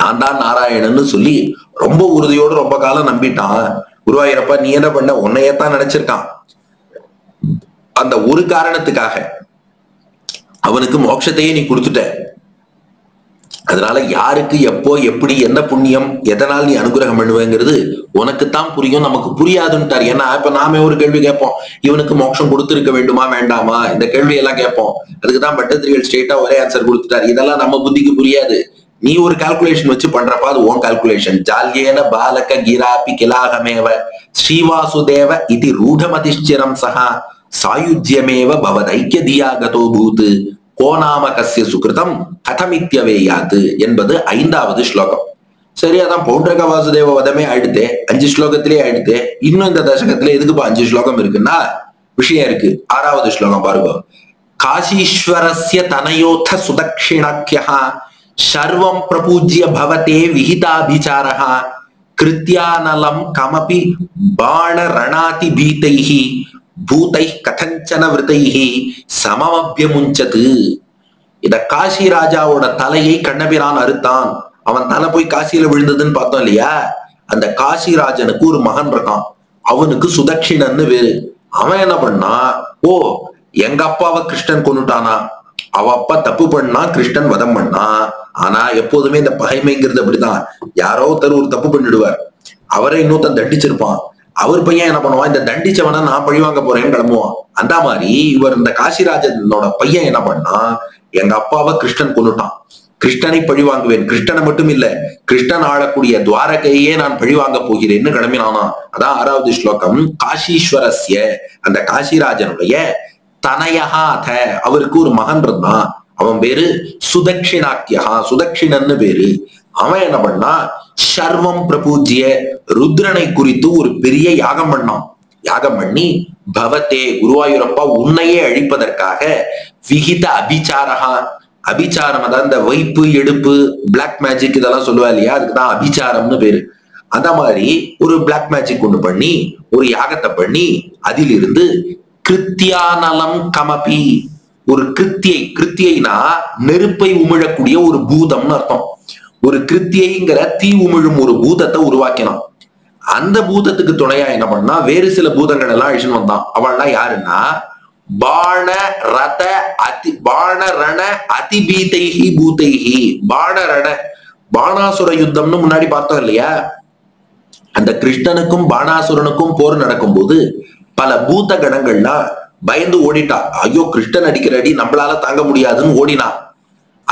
S1: நான் தான் நாராயணன்னு சொல்லி ரொம்ப உறுதியோடு ரொம்ப காலம் நம்பிட்டான். குருவாயிரப்பா நீ என்ன பண்ண? உன்னையத்தான் நினைச்சிருக்கான். அந்த ஒரு காரணத்துக்காக அவனுக்கு மோட்சத்தையே நீ கொடுத்துட்ட. அதனால யாருக்கு எப்போ எப்படி என்ன புண்ணியம் எதனால் நீ அனுகிரகம் பண்ணுவேங்கிறது உனக்குத்தான் புரியும் நமக்கு புரியாதுன்ட்டார். ஏன்னா இப்ப நாமே ஒரு கேள்வி கேட்போம் இவனுக்கு மோட்சம் கொடுத்துருக்க வேண்டுமா வேண்டாமா? இந்த கேள்வி எல்லாம் கேட்போம். அதுக்குதான் பட்டத்திரிகள் ஸ்ட்ரெயிட்டா ஒரே ஆன்சர் கொடுத்துட்டார். இதெல்லாம் நம்ம புத்திக்கு புரியாது. நீ ஒரு கால்குலேஷன் வச்சு பண்றப்ப அது ஓன் கால்குலேஷன் ஜால்யேன பாலக கிராபி கிலாகமேவ ஸ்ரீவாசுதேவ இது ரூಢமதிஷ்சிரம் சகா சாயுஜ்யமேவ பவதைக்கிய தியாகதோ பூத்து கோநாம கசிய சுகிருதம் கதமித்யவேயாத்து என்பது ஐந்தாவது ஸ்லோகம். சரி அதான் பௌண்டரக வாசுதேவ வதமே ஆயிடுத்தே அஞ்சு ஸ்லோகத்திலே ஆயிடுத்தே இன்னும் இந்த தசகத்துல எதுக்குப்பா அஞ்சு ஸ்லோகம் இருக்குன்னா விஷயம் இருக்கு. ஆறாவது ஸ்லோகம் பாருங்க. காசீஸ்வரஸ்ய தனயோத்த சுதக்ஷிணக்கியா சர்வம் பிரபூஜ்ய பவதே விஹிதாபிச்சாரः கிருத்யானலம் கமபி பாண ரணாதி பீதைஹி பூதை கதஞ்சன விருதைஹி சமமபியமுஞ்சது இந்த காசி ராஜாவோட தலையை கண்ணபிரான் அறுத்தான். அவன் தலை போய் காசியில விழுந்ததுன்னு பார்த்தோம் இல்லையா? அந்த காசி ராஜனுக்கு ஒரு மகன் இருக்கான். அவனுக்கு சுதட்சிணன்னு வேறு. அவன் என்ன பண்ணா? ஓ எங்க அப்பாவை கிருஷ்ணன் கொண்டுட்டானா அவ அப்பா தப்பு பண்ணா கிருஷ்ணன் வதம் பண்ணா. ஆனா எப்போதுமே இந்த பகைமைங்கிறது அப்படிதான். யாரோ ஒருத்தர் ஒரு தப்பு பண்ணிடுவார். அவரை இன்னொருத்தன் தட்டிச்சிருப்பான் அவர் பையன் என்ன பண்ணுவான்? இந்த தண்டிச்சவனை நான் பழிவாங்க போறேன்னு கிளம்புவான். அந்த மாதிரி இவர் இந்த காசிராஜனோட பையன் என்ன பண்ணா எங்க அப்பாவை கிருஷ்ணன் கொண்டுட்டான் கிருஷ்ணனை பழி வாங்குவேன். கிருஷ்ணனை மட்டும் இல்ல கிருஷ்ணன் ஆளக்கூடிய துவாரகையே நான் பழி வாங்க போகிறேன்னு கிளம்பினானா. அதான் ஆறாவது ஸ்லோகம். காஷீஸ்வரஸ்ய அந்த காசிராஜனுடைய தனயஹாத. அவருக்கு ஒரு மகன் இருந்தான். அவன் பேரு சுதக்ஷிணாக்கியா சுதக்ஷிணன்னு பேரு. அவன் என்ன பண்ணா? சர்வம் பிரபூஜ்ய ருத்ரனை குறித்து ஒரு பெரிய யாகம் பண்ணான். யாகம் பண்ணி பவத்தே குருவாயூரப்பா உன்னையே அழிப்பதற்காக விகித அபிச்சாரகா அபிச்சாரம் அதாவது இந்த வைப்பு எடுப்பு பிளாக் மேஜிக் இதெல்லாம் சொல்லுவா இல்லையா? அதுக்குதான் அபிச்சாரம்னு பேரு. அந்த மாதிரி ஒரு பிளாக் மேஜிக் ஒண்ணு பண்ணி ஒரு யாகத்தை பண்ணி அதிலிருந்து கிருத்தியானலம் கமபி. ஒரு கிருத்தியை கிருத்தியைனா நெருப்பை உமிழக்கூடிய ஒரு பூதம்னு அர்த்தம். ஒரு கிருத்தியைங்கிற தீ உமிழும் ஒரு பூதத்தை உருவாக்கினான். அந்த பூதத்துக்கு துணையா என்ன பண்ணா வேறு சில பூதங்கள் எல்லாம் அழிச்சுன்னு வந்தான். அவள்லாம் யாருன்னா பாண ரத அதி பாண ரண அதிபீதைஹி பூதைஹி. பாண ரண பாணாசுர யுத்தம்னு முன்னாடி பார்த்தோம் இல்லையா? அந்த கிருஷ்ணனுக்கும் பாணாசுரனுக்கும் போர் நடக்கும்போது பல பூத கணங்கள்லாம் பயந்து ஓடிட்டா ஐயோ கிருஷ்ணன் அடிக்கிற அடி நம்மளால தாங்க முடியாதுன்னு ஓடினா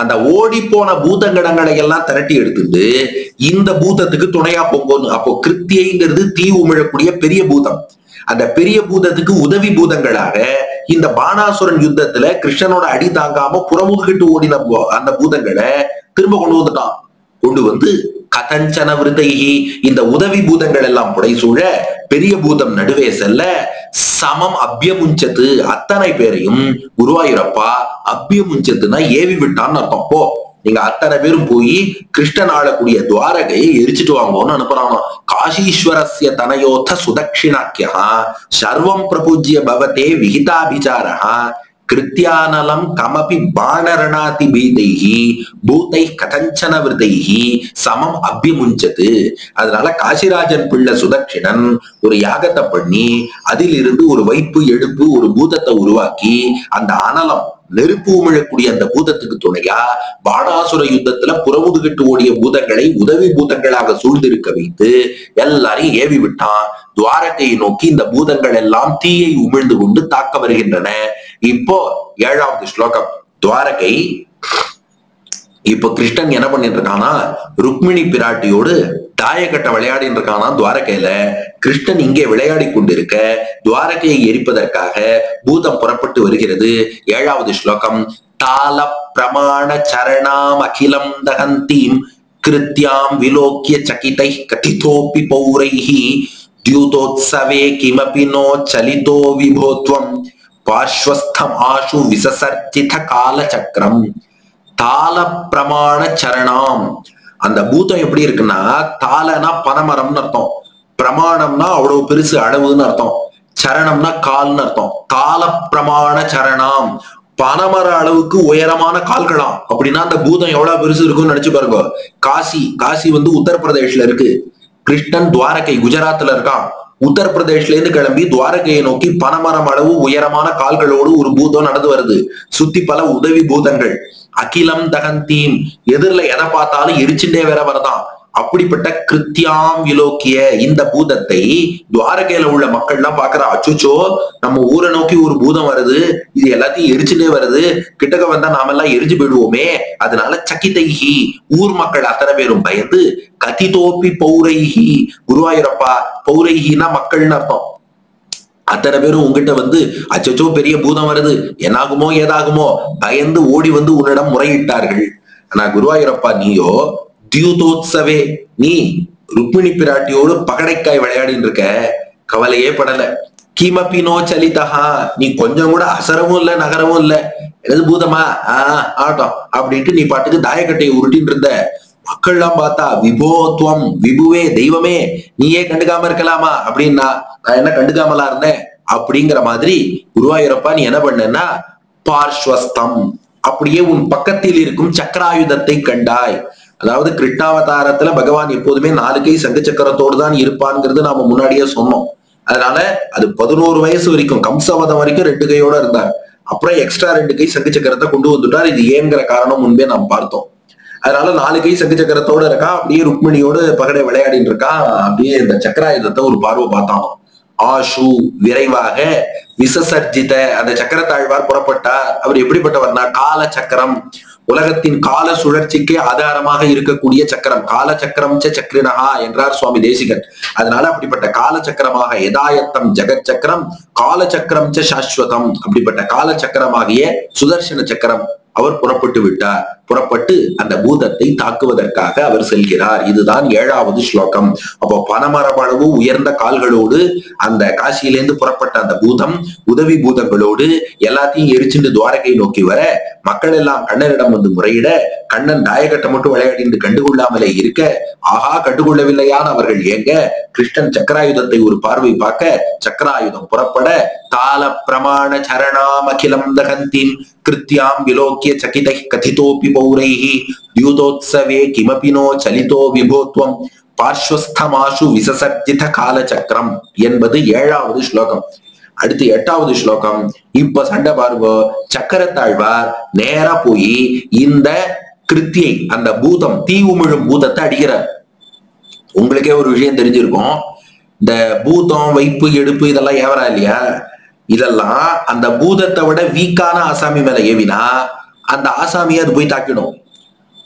S1: அந்த ஓடி போன பூதங்கடங்களை எல்லாம் திரட்டி எடுத்துட்டு இந்த பூதத்துக்கு துணையா போங்கன்னு. அப்போ கிருத்தியைங்கிறது தீ உமிழக்கூடிய பெரிய பூதம். அந்த பெரிய பூதத்துக்கு உதவி பூதங்களாக இந்த பாணாசுரன் யுத்தத்துல கிருஷ்ணனோட அடி தாங்காம புறமுதுகிட்டு ஓடின போ- அந்த பூதங்களை திரும்ப கொண்டு வந்துட்டான். கொண்டு வந்து கதஞ்சன விருதைகி இந்த உதவி பூதங்கள் எல்லாம் புடைசூழ பெரிய பூதம் நடுவே செல்ல சமம் அபியமுஞ்சத்து அத்தனை பேரையும் குருவாயூரப்பா அபியமுஞ்சத்துனா ஏவி விட்டான்னு அர்த்தம். போ நீங்க அத்தனை பேரும் போய் கிருஷ்ணன் ஆளக்கூடிய துவாரகையை எரிச்சிட்டு வாங்கன்னு அனுப்புறானோ. காஷீஸ்வரஸ்ய தனயோத்த சுதக்ஷிணாக்கியா சர்வம் பிரபூஜ்ய பவதே விகிதாபிச்சாரா கிருத்தியானலம் கமபி பாணரணாதி பீதைஹி பூத்தை கதஞ்சன விருதைஹி சமம் அபிமுஞ்சது அதனால காசிராஜன் பிள்ளை சுதட்சிணன் ஒரு யாகத்தை பண்ணி அதிலிருந்து ஒரு வைப்பு எடுப்பு ஒரு பூதத்தை உருவாக்கி அந்த அனலம் நெருப்பு உமிழக்கூடிய அந்த பூதத்துக்கு துணையா பாணாசுர யுத்தத்துல புறமுதுகிட்டு ஓடிய பூதங்களை உதவி பூதங்களாக சூழ்ந்திருக்க வைத்து எல்லாரையும் ஏவி விட்டான். துவாரகையை நோக்கி இந்த பூதங்கள் எல்லாம் தீயை உமிழ்ந்து கொண்டு தாக்க வருகின்றன. இப்போ ஏழாவது ஸ்லோகம் துவாரகை இப்போ கிருஷ்ணன் என்ன பண்ணிட்டு இருக்கானா ருக்மிணி பிராட்டியோடு தாயக்கட்ட விளையாடின்னு இருக்கானா துவாரகையில. கிருஷ்ணன் இங்கே விளையாடி கொண்டிருக்க துவாரகையை எரிப்பதற்காக பூதம் புறப்பட்டு வருகிறது. ஏழாவது ஸ்லோகம் தால பிரமாண சரணாம் அகிலம் தகந்தீம் கிருத்தியாம் விலோக்கிய சகிதை கதிதோப்பி பௌரைஹி தியூதோத்சவே கிமபி நோ சலிதோ விபோத்வம். பார்ஸ்வஸ்தமாஷு விசசர்ச்சித கால சக்கரம் தாள பிரமாண சரணாம் அந்த பூதம் எப்படி இருக்குன்னா தாளனா பனமரம்னு அர்த்தம். பிரமாணம்னா அவ்வளவு பெருசு அளவுன்னு அர்த்தம். சரணம்னா கால்னு அர்த்தம். தாள பிரமாண சரணாம் பனமர அளவுக்கு உயரமான கால்களாம். அப்படின்னா அந்த பூதம் எவ்வளவு பெருசு இருக்கும்னு நினைச்சு பாருங்க. காசி காசி வந்து உத்தரப்பிரதேஷ்ல இருக்கு. கிருஷ்ணன் துவாரகை குஜராத்ல இருக்கான். உத்தரப்பிரதேஷ்ல இருந்து கிளம்பி துவாரகையை நோக்கி பனமரம் அளவு உயரமான கால்களோடு ஒரு பூதம் நடந்து வருது. சுத்தி பல உதவி பூதங்கள். அகிலம் தகந்தீம். எதிரில எதை பார்த்தாலும் எரிச்சுட்டே வேற வரதான். அப்படிப்பட்ட கிருத்தியாம் விலோக்கிய இந்த பூதத்தை துவாரகையில உள்ள மக்கள் எல்லாம் பாக்குற அச்சுச்சோ நம்ம ஊரை நோக்கி ஒரு பூதம் வருது. இது எல்லாத்தையும் எரிச்சுட்டே வருது. கிட்டக்க வந்தா நாமெல்லாம் எரிஞ்சு போயிடுவோமே. அதனால சக்கிதைகி ஊர் மக்கள் அத்தனை பேரும் பயந்து கதிதோப்பி பௌரைகி குருவாயூரப்பா பௌரைகினா மக்கள்னு அர்த்தம். அத்தனை பேரும் உங்ககிட்ட வந்து அச்சச்சோ பெரிய பூதம் வருது. என்னாகுமோ ஏதாகுமோ பயந்து ஓடி வந்து உன்னிடம் முறையிட்டார்கள். ஆனா குருவாயூரப்பா நீயோ தியூதோத்சவே நீ ருக்மிணி பிராட்டியோடு பகடைக்காய் விளையாடின்னு இருக்க கவலையே படல. கிமப்பி நோ சலிதஹா நீ கொஞ்சம் கூட அசரவும் இல்ல நகரவும் இல்ல. எனது பூதமா? ஆஹ் ஆட்டம். அப்படின்ட்டு நீ பாட்டுக்கு தாயக்கட்டையை உருட்டின்னு இருந்த. மக்கள்லாம் பார்த்தா விபோத்வம் விபுவே தெய்வமே நீயே கண்டுக்காம இருக்கலாமா? அப்படின்னா நான் என்ன கண்டுக்காமலா இருந்தேன்? அப்படிங்கிற மாதிரி குருவாயூரப்பா நீ என்ன பண்ணனா பார்ஸ்வஸ்தம் அப்படியே உன் பக்கத்தில் இருக்கும் சக்கராயுதத்தை கண்டாய். அதாவது கிருஷ்ணாவதாரத்துல பகவான் எப்போதுமே நாலு கை சங்கு சக்கரத்தோடு தான் இருப்பான்ங்கிறது நாம முன்னாடியே சொன்னோம். அதனால அது பதினோரு வயசு வரைக்கும் கம்சவதம் வரைக்கும் ரெண்டு கையோட இருந்தார். அப்புறம் எக்ஸ்ட்ரா ரெண்டு கை சங்கு சக்கரத்தை கொண்டு வந்துட்டார். இது ஏங்கிற காரணம் முன்பே நாம் பார்த்தோம். அதனால நாலு கை சங்கு சக்கரத்தோட இருக்கான் அப்படியே ருக்மிணியோடு பகடை விளையாடிட்டு இருக்கான் அப்படியே இந்த சக்கராயுதத்தை ஒரு பார்வை பார்த்தான். ஆஷு விரைவாக விசசர்ஜித அந்த சக்கரத்தாழ்வார் புறப்பட்டார். அவர் எப்படிப்பட்டவர்னா கால சக்கரம் உலகத்தின் கால சுழற்சிக்கு ஆதாரமாக இருக்கக்கூடிய சக்கரம். கால சக்கரம் ச சக்கரினஹா என்றார் சுவாமி தேசிகன். அதனால அப்படிப்பட்ட கால சக்கரமாக யதாயத்தம் ஜெகத் சக்கரம் கால சக்கரம் சாஸ்வதம். அப்படிப்பட்ட கால சக்கரமாகிய சுதர்சன சக்கரம் அவர் புறப்பட்டு விட்டார். புறப்பட்டு அந்த பூதத்தை தாக்குவதற்காக அவர் செல்கிறார். இதுதான் ஏழாவது ஸ்லோகம். அப்போ பனமரபளவு உயர்ந்த கால்களோடு அந்த காசியிலேருந்து புறப்பட்ட அந்த பூதம் உதவி பூதங்களோடு எல்லாத்தையும் எரிச்சுட்டு துவாரகை நோக்கி வர மக்கள் எல்லாம் கண்ணனிடம் வந்து முறையிட கண்ணன் தாயகட்டை மட்டும் விளையாடிட்டு கண்டுகொள்ளாமலே இருக்க ஆஹா கண்டுகொள்ளவில்லையான் அவர்கள் ஏங்க? கிருஷ்ணன் சக்கராயுதத்தை ஒரு பார்வை பார்க்க சக்கராயுதம் புறப்பட தால பிரமாண சரணாமகிலம் தகந்தின் கிருத்தியாம் விலோக்கிய சகிதை கதிதோபி பௌரைஹி தியூதோத்சவே கிமபி சலிதோ விபோத்வம் பார்ஸ்வஸ்தமாஷு விசசர்ஜித கால சக்கரம் என்பது ஏழாவது ஸ்லோகம். அடுத்து எட்டாவது ஸ்லோகம். இப்ப சண்டை பாருங்க. சக்கரத்தாழ்வார் நேரா போய் இந்த கிருத்தியை அந்த பூதம் தீ உமிழும் பூதத்தை அடிக்கிறார். உங்களுக்கே ஒரு விஷயம் தெரிஞ்சிருக்கும். இந்த பூதம் வைப்பு எடுப்பு இதெல்லாம் ஏவரா இல்லையா? இதெல்லாம் அந்த பூதத்தை விட வீக்கான அசாமி மேல ஏவினா அந்த ஆசாமியை அது போய் தாக்கிடும்.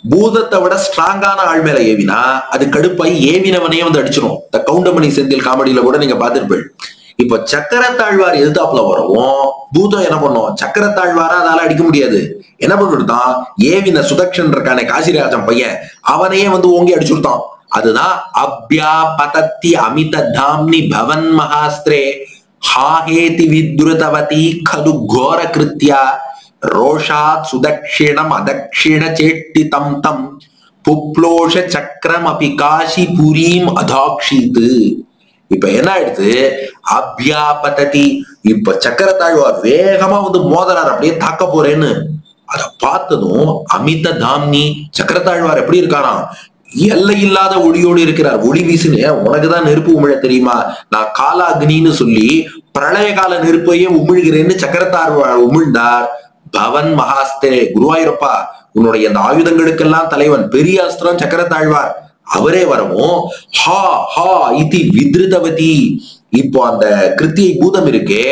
S1: பூதத்தை விட ஸ்ட்ராங்கான ஆள் மேல ஏவினா அது கடுப்பாய் ஏவினவனையே வந்து அடிச்சிடும் இந்த கவுண்டமணி செந்தில் காமெடியில கூட நீங்க பார்த்திருப்பீள் இப்போ சக்கரத்தாழ்வார் எதிர்த்தாப்புல வரவும் பூதம் என்ன பண்ணும்? சக்கரத்தாழ்வாரா அதால அடிக்க முடியாது. என்ன பண்ணிருந்தான் ஏவின சுதக்ஷன் இருக்கானே காசிராஜன் பையன் அவனையே வந்து ஓங்கி அடிச்சுட்டான் அதுதான் அப்யா பதத்தி அமித தாம்னி பவன் மகாஸ்திரே ஹாஹேதி வித்ருதவதி கது கோர கிருத்யா. ரோஷாத் சுதக்ஷிணம் அதக்ஷிண சேட்டி தம் புப்ளோஷ சக்கரம் அபி காசி புரீம் அதாக்ஷித்து இப்ப என்ன ஆயிடுது? அபியாபததி. இப்ப சக்கரத்தாழ்வார் வேகமா வந்து மோதலார் அப்படியே தாக்க போறேன்னு. அத பார்த்ததும் அமித தாம்னி சக்கரத்தாழ்வார் எப்படி இருக்காராம்? எல்லை இல்லாத ஒளியோடு இருக்கிறார். ஒளி வீசுன்னு உனக்குதான் நெருப்பு உமிழ தெரியுமா? நான் காலாக்னின்னு சொல்லி பிரளய கால நெருப்பையே உமிழ்கிறேன்னு சக்கரத்தாழ்வார் உமிழ்ந்தார். பவன் மகாஸ்தே குருவாயூரப்பா உன்னுடைய அந்த ஆயுதங்களுக்கெல்லாம் தலைவன் பெரிய அஸ்திரம் சக்கரத்தாழ்வார். அவரே வரவும் ஹா ஹா இதி வித்ருதவதி. இப்போ அந்த கிருத்தியை பூதம் இருக்கே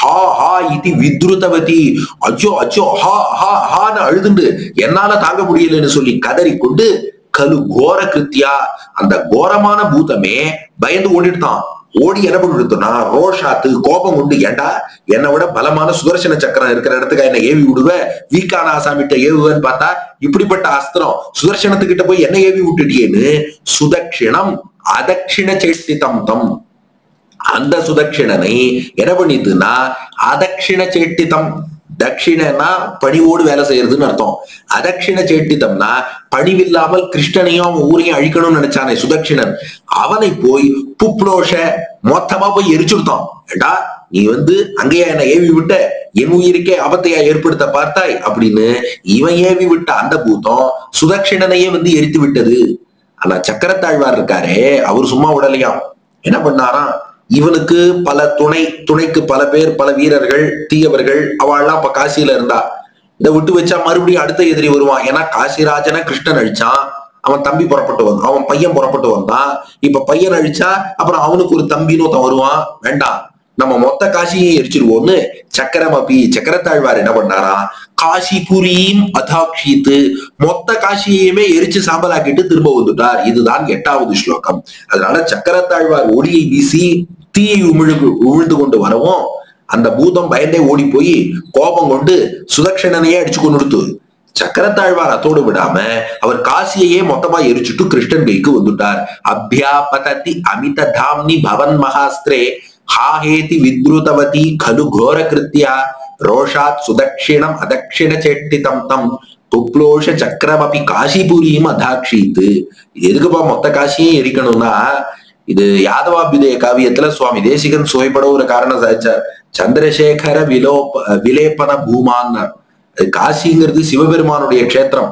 S1: ஹா ஹா இதி வித்ருதவதி. அச்சோ அச்சோ ஹா ஹா ஹான்னு அழுதுண்டு என்னால தாங்க முடியலன்னு சொல்லி கதறி கொண்டு கலு கோர கிருத்தியா அந்த கோரமான பூதமே பயந்து ஓடிட்டான் ஓடி என்ன பண்ணிடுத்தோம்னா ரோஷாத்து கோபம் உண்டு. ஏண்டா? என்னை விட பலமான சுதர்சன சக்கரம் இருக்கிற இடத்துக்கு என்ன ஏவி விடுவேன் வீக்கான ஆசாமிட்ட ஏவுவேன்னு பார்த்தா இப்படிப்பட்ட அஸ்திரம் சுதர்சனத்துக்கிட்ட போய் என்ன ஏவி விட்டுட்டியேன்னு? சுதக்ஷிணம் அதக்ஷிண சேஷ்டிதம் தம். அந்த சுதக்ஷிணனை என்ன பண்ணிதுன்னா அதக்ஷிண சேட்டிதம் தட்சிணனா பணிவோடு வேலை செய்யறதுன்னு அர்த்தம். அதட்சிண சேட்டிதம்னா பணிவில்லாமல் கிருஷ்ணனையும் அவன் ஊரையும் அழிக்கணும்னு நினைச்சானே சுதட்சிணன். அவனை போய் புப்ளோஷ மொத்தமா போய் எரிச்சுடுத்தான். ஏண்டா நீ வந்து அங்கேயா என்ன ஏவி விட்ட? என் உயிருக்கே ஆபத்தையா ஏற்படுத்த பார்த்தாய்? அப்படின்னு இவன் ஏவி விட்ட அந்த பூத்தம் சுதட்சிணனையே வந்து எரித்து விட்டது. ஆனா சக்கரத்தாழ்வார் இருக்காரே அவர் சும்மா விடலையாம். என்ன பண்ணாராம்? இவனுக்கு பல துணை துணைக்கு பல பேர் பல வீரர்கள் தீயவர்கள் அவள்லாம் அப்ப காசியில இருந்தா. இதை விட்டு வச்சா மறுபடியும் அடுத்த எதிரி வருவான். ஏன்னா காசிராஜனை கிருஷ்ணன் அழிச்சான் அவன் தம்பி புறப்பட்டு வந்தான். அவன் பையன் புறப்பட்டு வந்தான். இப்ப பையன் அழிச்சா அப்புறம் அவனுக்கு ஒரு தம்பின்னு ஒருத்தன் வருவான். வேண்டாம். நம்ம மொத்த காசியை எரிச்சிருவோம்னு சக்கரம் அப்பி சக்கரத்தாழ்வார் என்ன பண்ணாராம் காசிபுரியும் அதாட்சித்து மொத்த காசியையுமே எரிச்சு சாம்பலாக்கிட்டு திரும்ப வந்துட்டார். இதுதான் எட்டாவது ஸ்லோகம். அதனால சக்கரத்தாழ்வார் ஒளியை வீசி தீயை உமிழு உமிழ்ந்து கொண்டு வரவும் அந்த பூதம் பயந்தே ஓடி போய் கோபம் கொண்டு சுதக்ஷணனையே அடிச்சு கொண்டு கொடுத்து சக்கரத்தாழ்வார் அத்தோடு விடாம அவர் காசியையே மொத்தமா எரிச்சுட்டு கிருஷ்ணன் கைக்கு வந்துட்டார். அபியாபததி அமித தாம்னி பவன் மகாஸ்திரே ஹாஹேதி வித்ருதவதி கலு கோர கிருத்தியா ரோஷாத் சுதக்ஷிணம் அதக்ஷிண சேட்டிதம் தம் புப்ளோஷ சக்கரமபி காசிபுரியும் அதாட்சித்து. எதுக்குப்பா மொத்த காசியும் எரிக்கணும்னா இது யாதவாபியுதய காவியத்துல சுவாமி தேசிகன் சுவைப்பட ஒரு காரணம் சாதிச்சார் சந்திரசேகர விலோப விலேபன பூமான்னார். காசிங்கிறது சிவபெருமானுடைய க்ஷேத்திரம்.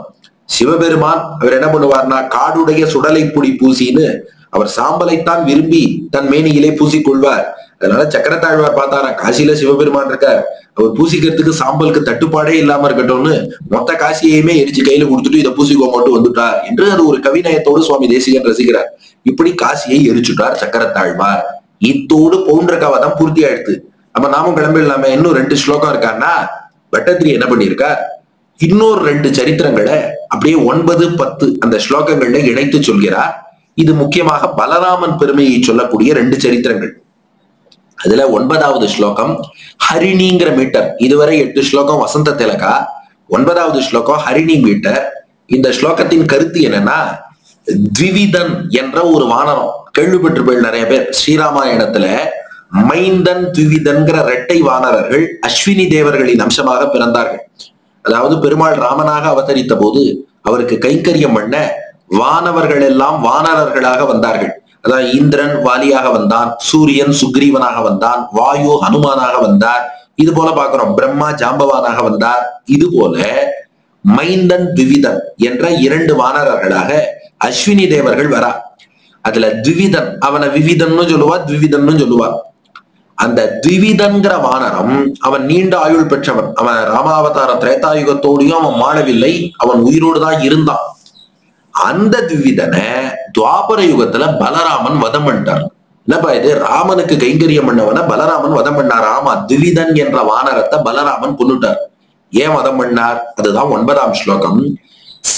S1: சிவபெருமான் அவர் என்ன பண்ணுவார்னா காடுடைய சுடலை பொடி பூசின்னு அவர் சாம்பலைத்தான் விரும்பி தன் மேனியிலே பூசிக்கொள்வார். அதனால சக்கரத்தாழ்வார் பார்த்தாராம் காசியில சிவபெருமான் இருக்கார். அவர் பூசிக்கிறதுக்கு சாம்பலுக்கு தட்டுப்பாடே இல்லாம இருக்கட்டும்னு மொத்த காசியையுமே எரிச்சு கையில கொடுத்துட்டு இதை பூசிக்கோங்கட்டு வந்துட்டார் என்று அது ஒரு கவிநயத்தோடு சுவாமி தேசிகன் ரசிக்கிறார். இப்படி காசியை எரிச்சுட்டார் சக்கரத்தாழ்வார். இத்தோடு போன்ற கவதம் பூர்த்தி ஆயிடுது நம்ம நாமும் கிளம்பிடலாமே. இன்னும் ரெண்டு ஸ்லோகம் இருக்கான்னா? பட்டத்திரி என்ன பண்ணியிருக்கார்? இன்னொரு ரெண்டு சரித்திரங்களை அப்படியே ஒன்பது பத்து அந்த ஸ்லோகங்கள்ல இணைத்து சொல்கிறார். இது முக்கியமாக பலராமன் பெருமையை சொல்லக்கூடிய ரெண்டு சரித்திரங்கள். அதுல ஒன்பதாவது ஸ்லோகம் ஹரிணிங்கிற மீட்டர். இதுவரை எட்டு ஸ்லோகம் வசந்த திலகா. ஒன்பதாவது ஸ்லோகம் ஹரிணி மீட்டர். இந்த ஸ்லோகத்தின் கருத்து என்னன்னா த்விவிதன் என்ற ஒரு வானரம். கேள்விப்பட்டிருப்பேன் நிறைய பேர். ஸ்ரீராமாயணத்துல மைந்தன் துவிதன்கிற இரட்டை வானரர்கள் அஸ்வினி தேவர்களின் அம்சமாக பிறந்தார்கள். அதாவது பெருமாள் ராமனாக அவதரித்த போது அவருக்கு கைங்கரியம் பண்ண வானவர்கள் எல்லாம் வானரர்களாக வந்தார்கள். அதாவது இந்திரன் வாலியாக வந்தான் சூரியன் சுக்ரீவனாக வந்தான் வாயு ஹனுமானாக வந்தார். இது போல பாக்குறோம் பிரம்மா ஜாம்பவானாக வந்தார். இது போல மைந்தன் திவிதன் என்ற இரண்டு வானரர்களாக அஸ்வினி தேவர்கள் வரா. அதுல திவிதன் அவனை விவிதன்னு சொல்லுவா திவிதன்னு சொல்லுவா. அந்த திவிதன்கிற வானரம் அவன் நீண்ட ஆயுள் பெற்றவன். அவன் ராமாவதார திரேதாயுகத்தோடையும் அவன் மாளவில்லை அவன் உயிரோடு தான் இருந்தான். அந்த திவிதனை துவாபர யுகத்துல பலராமன் வதம் பண்ணிட்டார். என்னப்பா இது ராமனுக்கு கைங்கரியம் பண்ணவன பலராமன் வதம் பண்ணார். ஆமா திவிதன் என்ற வானரத்தை பலராமன் கொண்டுட்டார் ஏன் வதம் பண்ணார்? அதுதான் ஒன்பதாம் ஸ்லோகம்.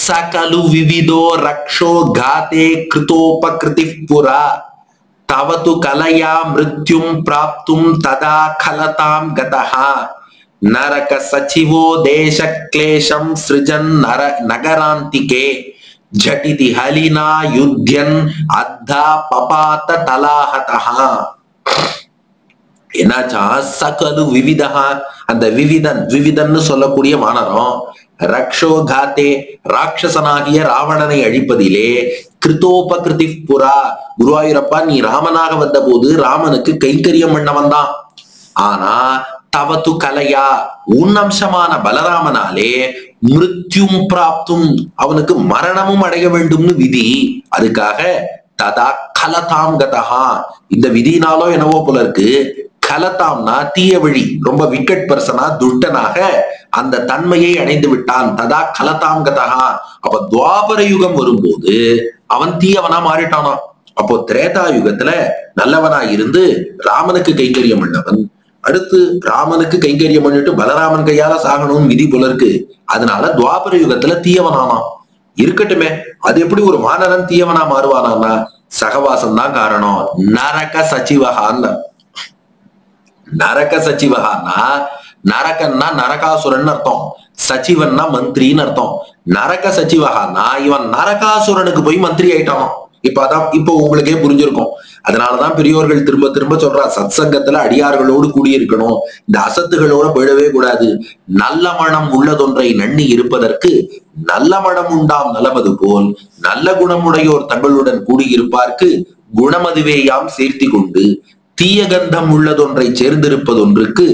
S1: சகலு விவிதோ ரக்ஷோ காதே கிருதோபகிருதி புரா. தவது கலையா மிருத்யும் பிராப்தும் ததா கலதாம் கதஹா. நரக சச்சிவோ தேச கிளேஷம் சிருஜன் நர நகராந்திகே. ஜடிதி ஹலினா யுத்தியன் அத்தா பபாத்த தலாஹதஹா. என்னாச்சா? சகலு விவிதஹா. அந்த விவிதன் விவிதன்னு சொல்லக்கூடிய வானரம் ரக்ஷோ காத்தே ராட்சசனாகிய ராவணனை அழிப்பதிலே கிருத்தோபகிருதி புரா. குருவாயூரப்பா நீ ராமனாக வந்த போது ராமனுக்கு கைங்கரியம் பண்ண வந்தான் ஆனா தவத்து கலையா உன் அம்சமான பலராமனாலே மிருத்யும் பிராப்தும் அவனுக்கு மரணமும் அடைய வேண்டும்னு விதி அதுக்காக ததா கலதாம் கதஹா. இந்த விதினாலோ என்னவோ போல இருக்கு. கலதாம்னா தீய வழி ரொம்ப விக்கெட் பர்சனா துஷ்டனாக அந்த தன்மையை அடைந்து விட்டான். ததா கலதாம் கதஹா. அப்ப துவாபர யுகம் வரும்போது அவன் தீயவனா மாறிட்டானா? அப்போ திரேதா யுகத்துல நல்லவனா இருந்து ராமனுக்கு கைங்கரியம் பண்ணவன் அடுத்து ராமனுக்கு கைங்கரியம் பண்ணிட்டு பலராமன் கையால சாகணும்னு விதி போல இருக்கு. அதனால துவாபர யுகத்துல தீயவனானாம். இருக்கட்டுமே அது எப்படி ஒரு வானரன் தீயவனா மாறுவானா சகவாசம் தான் காரணம். நரக சச்சிவகான் நரக சச்சிவகான்னா நரகன்னா நரகாசுரன் அர்த்தம். சச்சிவன்னா மந்திரின்னு அர்த்தம். நரக சச்சிவகான்னா இவன் நரகாசுரனுக்கு போய் மந்திரி ஆயிட்டான் இப்ப அதான் இப்போ உங்களுக்கே புரிஞ்சிருக்கும். அதனாலதான் பெரியோர்கள் திரும்ப திரும்ப சொல்றா சத் சங்கத்துல அடியார்களோடு கூடியிருக்கணும். இந்த அசத்துகளோட போயிடவே கூடாது. நல்ல மனம் உள்ளதொன்றை நன்னி இருப்பதற்கு நல்ல மனம் உண்டாம் நலமது போல். நல்ல குணமுடையோர் தங்களுடன் கூடியிருப்பார்க்கு குணமதுவேயாம் சேர்த்தி கொண்டு தீய கந்தம் உள்ளதொன்றை சேர்ந்திருப்பதொன்றுக்கு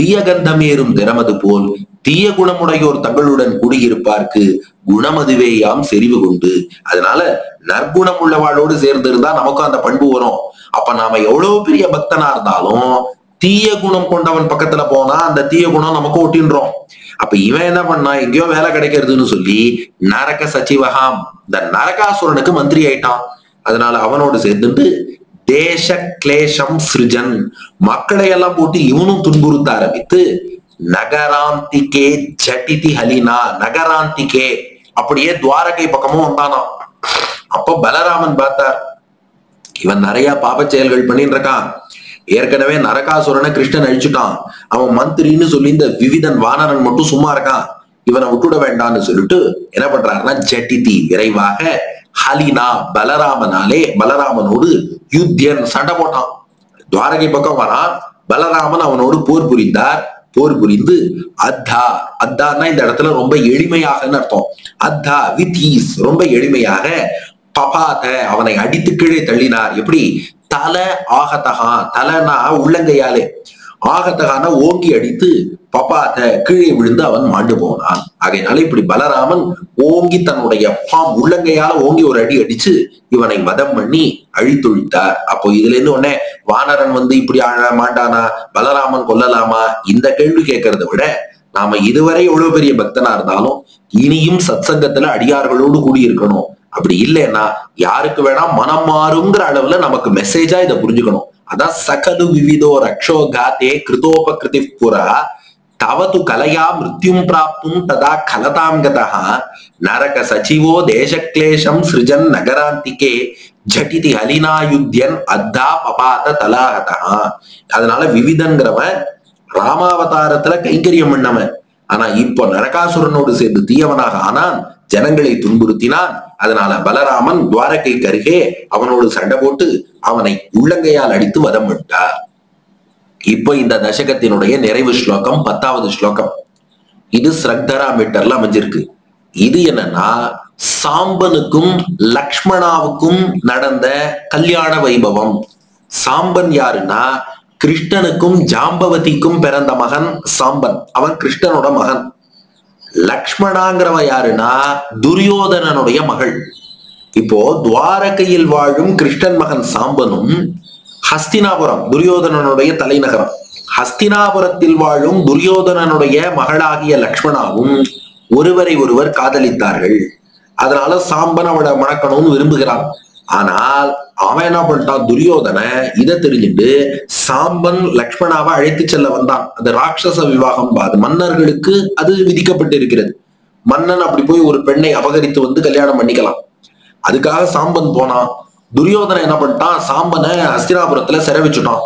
S1: தீயகந்தமேறும் திறமது போல். தீய குணமுடையோர் தங்களுடன் குடியிருப்பார்க்கு குணமதுவேயாம் செறிவு கொண்டு. அதனால நற்குணம் உள்ளவாளோடு சேர்ந்திருந்தா நமக்கும் அந்த பண்பு வரும். அப்ப நாம எவ்வளவு பெரிய பக்தனா இருந்தாலும் தீய குணம் கொண்டவன் பக்கத்துல போனா அந்த தீய குணம் நமக்கு ஒட்டின்றோம். அப்ப இவன் என்ன பண்ணா எங்கேயோ வேலை கிடைக்கிறதுன்னு சொல்லி நரக சச்சிவகாம் இந்த நரகாசுரனுக்கு மந்திரி ஆயிட்டான். அதனால அவனோடு சேர்ந்துட்டு தேச கிளேஷம் சிருஜன். மக்களை எல்லாம் போட்டு இவனும் துன்புறுத்த ஆரம்பித்து நகராந்திகே ஜட்டிதி ஹலினா நகராந்திகே. அப்படியே துவாரகை பக்கமும் வந்தானாம் அப்போ பலராமன் பார்த்தார் இவன் நிறைய பாப செயல்கள் பண்ணிட்டு இருக்கான். ஏற்கனவே நரகாசுரனை கிருஷ்ணன் அழிச்சுட்டான். அவன் மந்திரின்னு சொல்லி இந்த விவிதன் வானரன் மட்டும் சும்மா இருக்கான். இவனை விட்டுட வேண்டாம்னு சொல்லிட்டு என்ன பண்றாருன்னா ஜட்டிதி விரைவாக ஹலினா பலராமனாலே பலராமனோடு யுத்தியன் சண்டை போட்டான். துவாரகை பக்கம் வரான் பலராமன் அவனோடு போர் புரிந்தார். போர் புரிந்து அத்தா. அத்தான்னா இந்த இடத்துல ரொம்ப எளிமையாகன்னு அர்த்தம். அத்தா வித் ஈஸ். ரொம்ப எளிமையாக பபாத. அவனை அடித்து கீழே தள்ளினார். எப்படி? தல ஆகத்தகா தலனா உள்ளங்கையாலே. ஆகத்தகான ஓங்கி அடித்து பப்பாத்த கீழே விழுந்து அவன் மாண்டு போனான். ஆகையினால இப்படி பலராமன் ஓங்கி தன்னுடைய பாம் உள்ளங்கையால ஓங்கி ஒரு அடி அடிச்சு இவனை மதம் பண்ணி அழித்தொழித்தார் அப்போ இதுல இருந்து உடனே வானரன் வந்து இப்படி ஆழ மாட்டானா? பலராமன் கொல்லலாமா? இந்த கேள்வி கேட்கறத விட நாம இதுவரை எவ்வளவு பெரிய பக்தனா இருந்தாலும் இனியும் சத்சங்கத்துல அடியார்களோடு கூடி இருக்கணும் அப்படி இல்லைன்னா யாருக்கு வேணா மனம் மாறுங்கிற அளவுல நமக்கு மெசேஜா இதை புரிஞ்சுக்கணும். அதான் சகலு விவிதோ ரக்ஷோ காத்தே கிருதோபகிருதி புரா தவது கலையா மிருத்யும் பிராப்தும் ததா கலதாம் கதா நரக சச்சிவோ தேசக்லேஷம் சிருஜன் நகராந்திகே ஜட்டிதி ஹலினாயுத்யன் அத்தா பபாத தலாகதா அதனால விவிதங்கிறவன் ராமாவதாரத்துல கைங்கரியம் பண்ணவன். ஆனா இப்போ நரகாசுரனோடு சேர்ந்து தீயவனாக ஆனான் ஜனங்களை துன்புறுத்தினான் அதனால பலராமன் துவாரகை கருகே அவனோடு சண்டை போட்டு அவனை உள்ளங்கையால் அடித்து வதம் விட்டார். இப்போ இந்த தசகத்தினுடைய நிறைவு ஸ்லோகம் பத்தாவது ஸ்லோகம். இது ஸ்ரக்தரா மீட்டர்ல அமைஞ்சிருக்கு. இது என்னன்னா சாம்பனுக்கும் லக்ஷ்மணாவுக்கும் நடந்த கல்யாண வைபவம். சாம்பன் யாருன்னா கிருஷ்ணனுக்கும் ஜாம்பவதிக்கும் பிறந்த மகன் சாம்பன். அவன் கிருஷ்ணனோட மகன். லக்ஷ்மணாங்கிறவ யாருன்னா துரியோதனனுடைய மகள். இப்போ துவாரகையில் வாழும் கிருஷ்ணன் மகன் சாம்பனும் ஹஸ்தினாபுரம் துரியோதனனுடைய தலைநகரம். ஹஸ்தினாபுரத்தில் வாழும் துரியோதனனுடைய மகளாகிய லக்ஷ்மணாவும் ஒருவரை ஒருவர் காதலித்தார்கள். அதனால சாம்பன் அவளை மணக்கணும்னு விரும்புகிறான். ஆனால் அவன் என்ன பண்ணிட்டான்? துரியோதனை இதை தெரிஞ்சுட்டு சாம்பன் லக்ஷ்மணாவை அழைத்து செல்ல வந்தான். அந்த ராட்சச விவாகம் அது மன்னர்களுக்கு அது விதிக்கப்பட்டிருக்கிறது. மன்னன் அப்படி போய் ஒரு பெண்ணை அபகரித்து வந்து கல்யாணம் பண்ணிக்கலாம். அதுக்காக சாம்பன் போனான். துரியோதனை என்ன பண்ணிட்டான்? சாம்பனை அஸ்திராபுரத்துல செரவிச்சுட்டான்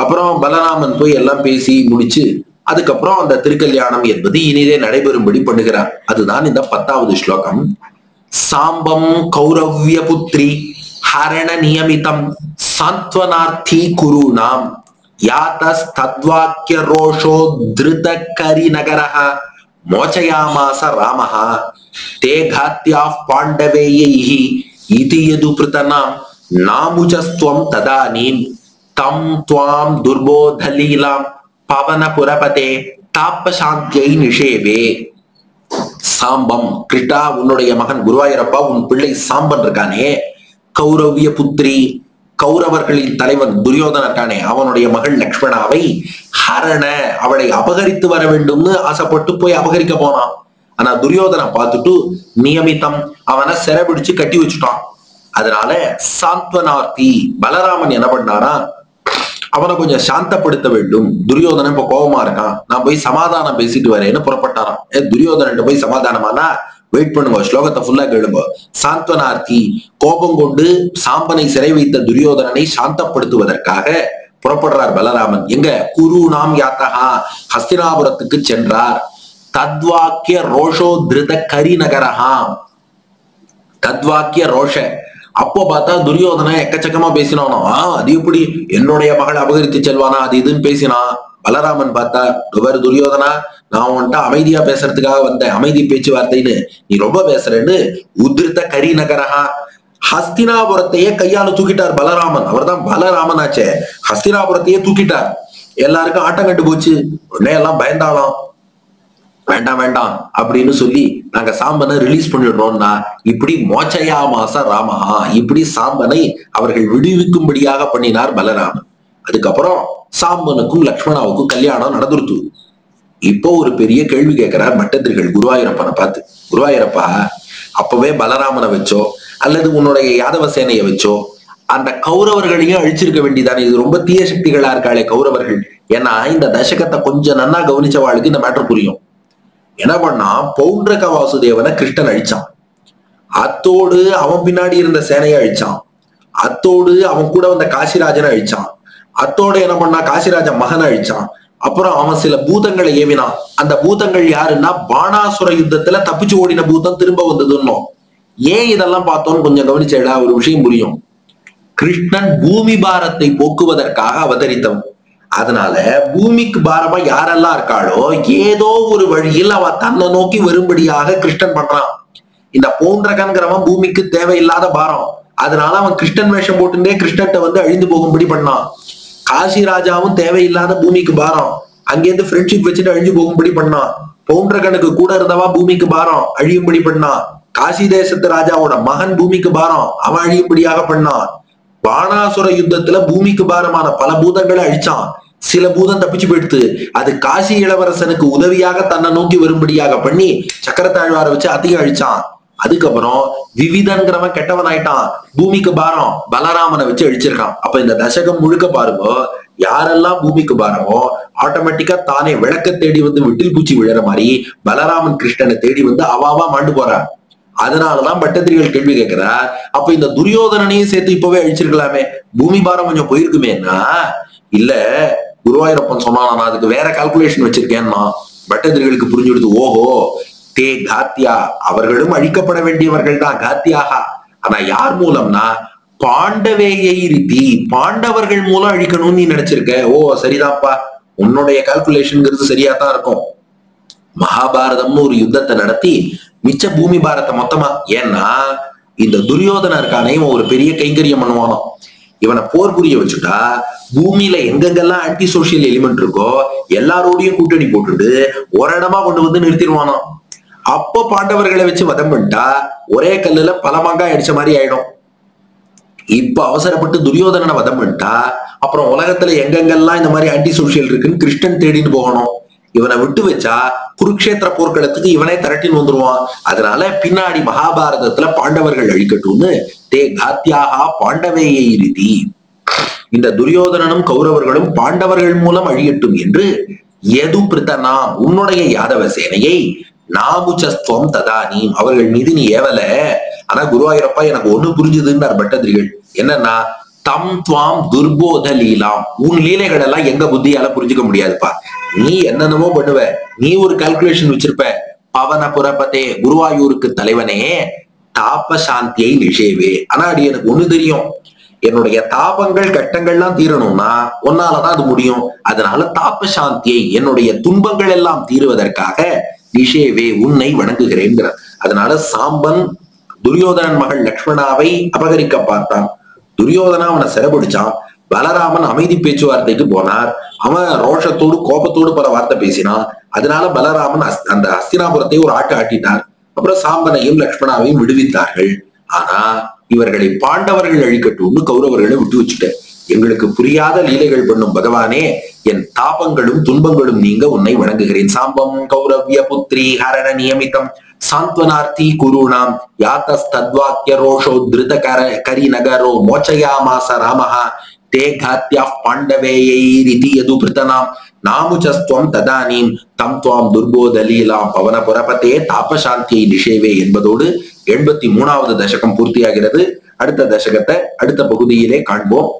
S1: அப்புறம் பலராமன் போய் எல்லாம் பேசி முடிச்சு அதுக்கப்புறம் அந்த திருக்கல்யாணம் என்பது இனிதே நடைபெறும்படி பண்ணுகிறார். அதுதான் இந்த பத்தாவது ஸ்லோகம். சாம்பம் கௌரவ்ய புத்ரி ஹரண நியமிதம் சாந்த்வனார்த்தி குரு நாம் யாத்தஸ் தத்வாக்கிய ரோஷோ திருத கரி நகரஹ மோச்சயாமாச ராமஹ தே காத்யாஃப் பாண்டவேயைஹி இது எது பிருத்தனாம் நாமுஜஸ்துவம் ததானீம் தம் துவாம் துர்போதலீலாம் பவன புரபதே தாப்பசாந்தியை நிஷேவே சாம்பம் கிருஷ்ணா உன்னுடைய மகன் குருவாயூரப்பா உன் பிள்ளை சாம்பன் இருக்கானே? கௌரவிய புத்திரி கௌரவர்களின் தலைவன் துரியோதனக்கானே அவனுடைய மகள் லக்ஷ்மணாவை ஹரண அவளை அபகரித்து வர வேண்டும்னு ஆசைப்பட்டு போய் அபகரிக்க போனான். ஆனா துரியோதனை பார்த்துட்டு நியமித்தம் அவனை சிறபிடிச்சு கட்டி வச்சுட்டான். அதனால சாந்த்வனார்த்தி பலராமன் என்ன பண்ணாரா அவனை கொஞ்சம் சாந்தப்படுத்த வேண்டும். துரியோதனன் இப்ப கோபமா இருக்கான். நான் போய் சமாதானம் பேசிட்டு வரேன்னு புறப்பட்டாராம். ஏ துரியோதனன் போய் சமாதானமானா வெயிட் பண்ணுங்க ஸ்லோகத்தை ஃபுல்லா கேளுங்க. சாந்த்வனார்த்தி கோபம் கொண்டு சாம்பனை சிறை வைத்த துரியோதனனை சாந்தப்படுத்துவதற்காக புறப்படுறார் பலராமன். எங்க? குரு நாம் யாத்தகா ஹஸ்தினாபுரத்துக்கு சென்றார். தத்வாக்கிய ரோஷோ திருத கரி நகரஹா. தத்வாக்கிய ரோஷ. அப்போ பார்த்தா துரியோதன எக்கச்சக்கமா பேசினானோ? ஆ அது எப்படி? என்னுடைய மகள் அபகரித்து செல்வானா? அது இதுன்னு பேசினான் பலராமன் பார்த்தா இவர் துரியோதனா? நான் உன்கிட்ட அமைதியா பேசுறதுக்காக வந்தேன். அமைதி பேச்சுவார்த்தைன்னு நீ ரொம்ப பேசுறேன்னு உதிர்த்த கரி நகரஹா ஹஸ்தினாபுரத்தையே கையால தூக்கிட்டார் பலராமன். அவர்தான் பலராமன் ஆச்சே ஹஸ்தினாபுரத்தையே தூக்கிட்டார். எல்லாருக்கும் ஆட்டம் கட்டு போச்சு. உடனே எல்லாம் பயந்தாலும் வேண்டாம் வேண்டாம் அப்படின்னு சொல்லி நாங்க சாம்பனை ரிலீஸ் பண்ணிடுறோம்னா இப்படி மோச்சையா மாச ராமஹா இப்படி சாம்பனை அவர்கள் விடுவிக்கும்படியாக பண்ணினார் பலராமன். அதுக்கப்புறம் சாம்பனுக்கும் லக்ஷ்மணாவுக்கும் கல்யாணம் நடந்துருத்து இப்போ ஒரு பெரிய கேள்வி கேட்கிறார் மட்டத்திரிகள் குருவாயூரப்பனை பார்த்து. குருவாயூரப்பா அப்பவே பலராமனை வச்சோ அல்லது உன்னுடைய யாதவ சேனையை வச்சோ அந்த கௌரவர்களையும் அழிச்சிருக்க வேண்டியதானே இது ரொம்ப தீய சக்திகளா இருக்காளே கௌரவர்கள். ஏன்னா இந்த தசகத்தை கொஞ்சம் நன்னா கவனிச்சவாளுக்கு இந்த மேட்டர் புரியும். என்ன பண்ணா பௌண்டரக வாசுதேவனை கிருஷ்ணன் அழிச்சான். அத்தோடு அவன் பின்னாடி இருந்த சேனையை அழிச்சான். அத்தோடு அவன் கூட வந்த காசிராஜனை அழிச்சான். அத்தோடு என்ன பண்ணா காசிராஜன் மகனை அழிச்சான். அப்புறம் அவன் சில பூதங்களை ஏவினான். அந்த பூதங்கள் யாருன்னா பாணாசுர யுத்தத்துல தப்பிச்சு ஓடின பூதம் திரும்ப வந்ததுன்னோம். ஏன் இதெல்லாம் பார்த்தோம்னு கொஞ்சம் கவனிச்சேடா ஒரு விஷயம் புரியும். கிருஷ்ணன் பூமி பாரத்தை போக்குவதற்காக அவதரித்தவன். அதனால பூமிக்கு பாரமா யாரெல்லாம் இருக்காளோ ஏதோ ஒரு வழியில் அவ தன்னை நோக்கி வரும்படியாக கிருஷ்ணன் பண்றான். இந்த போன்றகன்கிறவன் பூமிக்கு தேவையில்லாத பாரம். அதனால அவன் கிருஷ்ணன் வேஷம் போட்டுட்டே கிருஷ்ணன்ட்ட வந்து அழிந்து போகும்படி பண்ணான். காசி ராஜாவும் தேவையில்லாத பூமிக்கு பாரம். அங்கேருந்து ஃப்ரெண்ட்ஷிப் வச்சுட்டு அழிஞ்சு போகும்படி பண்ணான் பவுண்டர கணக்கு கூட இருந்தவா பூமிக்கு பாரம். அழியும்படி பண்ணான் காசி தேசத்து ராஜாவோட மகன் பூமிக்கு பாரம். அவன் அழியும்படியாக பண்ணான் பாணாசுர யுத்தத்துல பூமிக்கு பாரமான பல பூதங்களை அழிச்சான். சில பூதம் தப்பிச்சு போயிடுத்து. அது காசி இளவரசனுக்கு உதவியாக தன்னை நோக்கி வரும்படியாக பண்ணி சக்கரத்தாழ்வார வச்சு அதிகம் அழிச்சான். அதுக்கப்புறம் விவிதன்கிறவன் கெட்டவன் ஆயிட்டான் பூமிக்கு பாரம். பலராமனை வச்சு அழிச்சிருக்கான். அப்ப இந்த தசகம் முழுக்க பாருங்க யாரெல்லாம் பூமிக்கு பாரமோ ஆட்டோமேட்டிக்கா தானே விளக்க தேடி வந்து விட்டில் பூச்சி விழற மாதிரி பலராமன் கிருஷ்ணனை தேடி வந்து அவாவா மாண்டு போறான் அதனாலதான் பட்டத்திரிகள் கேள்வி கேட்கிறார் அப்ப இந்த துரியோதனனையும் சேர்த்து இப்பவே அழிச்சிருக்கலாமே. பூமி பாரம் கொஞ்சம் போயிருக்குமேன்னா? இல்ல குருவாயூரப்பன் சொன்னா நான் அதுக்கு வேற கால்குலேஷன் வச்சிருக்கேன்னா? பட்டத்திரிகளுக்கு புரிஞ்சுடுது ஓஹோ தே காத்தியா. அவர்களும் அழிக்கப்பட வேண்டியவர்கள் தான் காத்தியாகா. ஆனா யார் மூலம்னா பாண்டவேயை ரீதி பாண்டவர்கள் மூலம் அழிக்கணும்னு நீ நினைச்சிருக்க? ஓ சரிதான்ப்பா. உன்னுடைய கால்குலேஷன்ங்கிறது சரியா தான் இருக்கும். மகாபாரதம்னு ஒரு யுத்தத்தை நடத்தி மிச்ச பூமி பாரத்தை மொத்தமா ஏன்னா இந்த துரியோதன இருக்கானே இவன் ஒரு பெரிய கைங்கரியம் பண்ணுவானோ? இவனை போர் புரிய வச்சுட்டா பூமியில எங்கெங்கெல்லாம் ஆன்டி சோசியல் எலிமெண்ட் இருக்கோ எல்லாரோடையும் கூட்டணி போட்டுட்டு ஒரு இடமா கொண்டு வந்து நிறுத்திடுவானோ? அப்போ பாண்டவர்களை வச்சு வதம் பண்ணிட்டா ஒரே கல்லுல பல மாங்காய் அடிச்ச மாதிரி ஆயிடும். இப்ப அவசரப்பட்டு துரியோதனனை வதம் பண்ணிட்டா அப்புறம் உலகத்துல எங்கெங்கெல்லாம் இந்த மாதிரி ஆன்டி சோசியல் இருக்குன்னு கிருஷ்ணன் தேடிட்டு போகணும். இவனை விட்டு வச்சா குருக்ஷேத்திர போர்க்களத்துக்கு இவனே திரட்டின்னு வந்துருவான். அதனால பின்னாடி மகாபாரதத்துல பாண்டவர்கள் அழிக்கட்டும்னு தே காத்தியாகா பாண்டவேயை ரீதி. இந்த துரியோதனனும் கௌரவர்களும் பாண்டவர்கள் மூலம் அழியட்டும் என்று எது பிரித்தனா உன்னுடைய யாதவ சேனையை நாபுச்சஸ்துவம் ததானீம். அவர்கள் மீது நீ ஏவல. ஆனா குருவாயூரப்பா எனக்கு ஒண்ணு புரிஞ்சுதுன்னார் பட்டதிரிகள். என்னன்னா தம் துவாம் துர்போத லீலாம். உன் லீலைகள் எல்லாம் எங்க புத்தியால புரிஞ்சுக்க முடியாதுப்பா. நீ என்னென்னமோ பண்ணுவ. நீ ஒரு கால்குலேஷன் வச்சிருப்ப. பவன புறப்பத்தே குருவாயூருக்கு தலைவனே தாப சாந்தியை நிஷேவே. ஆனா அது எனக்கு ஒண்ணு தெரியும். என்னுடைய தாபங்கள் கட்டங்கள்லாம் தீரணும்னா உன்னாலதான் அது முடியும். அதனால தாப சாந்தியை என்னுடைய துன்பங்கள் எல்லாம் தீருவதற்காக நிஷேவே உன்னை வணங்குகிறேன்கிறார். அதனால சாம்பன் துரியோதனன் மகள் லக்ஷ்மணாவை அபகரிக்க பார்த்தான். துரியோதனா அவனை சிறப்பிடிச்சான் பலராமன் அமைதி பேச்சுவார்த்தைக்கு போனார். அவன் ரோஷத்தோடு கோபத்தோடு பல வார்த்தை பேசினான். அதனால பலராமன் அஸ்- அந்த அஸ்தினாபுரத்தை ஒரு ஆட்டு ஆட்டினார். அப்புறம் சாம்பனையும் லக்ஷ்மணாவையும் விடுவித்தார்கள். ஆனா இவர்களை பாண்டவர்கள் அழிக்கட்டும்னு கௌரவர்களை விட்டு வச்சுட்டேன். எங்களுக்கு புரியாத லீலைகள் பண்ணும் பகவானே என் தாபங்களும் துன்பங்களும் நீங்க உன்னை வணங்குகிறேன். சாம்பம் கௌரவ்ய புத்ரி ஹரண நியமிதம் சாந்த்வனார்த்தி குருணாம். யாத்தஸ்தத்வாக்கிய ரோஷோ திருத கர கரி நகரோ மோச்சயாமாச ராமஹா. தே காத்தியா பாண்டவேயை எது யது பிருத்தனாம். நாமுச்சஸ்துவம் ததானீம். தம் துவாம் துர்போதலீலாம் பவன புரபத்தே தாபசாந்தியை நிஷேவே என்பதோடு எண்பத்தி மூணாவது தசகம் பூர்த்தியாகிறது. அடுத்த தசகத்தை அடுத்த பகுதியிலே காண்போம்.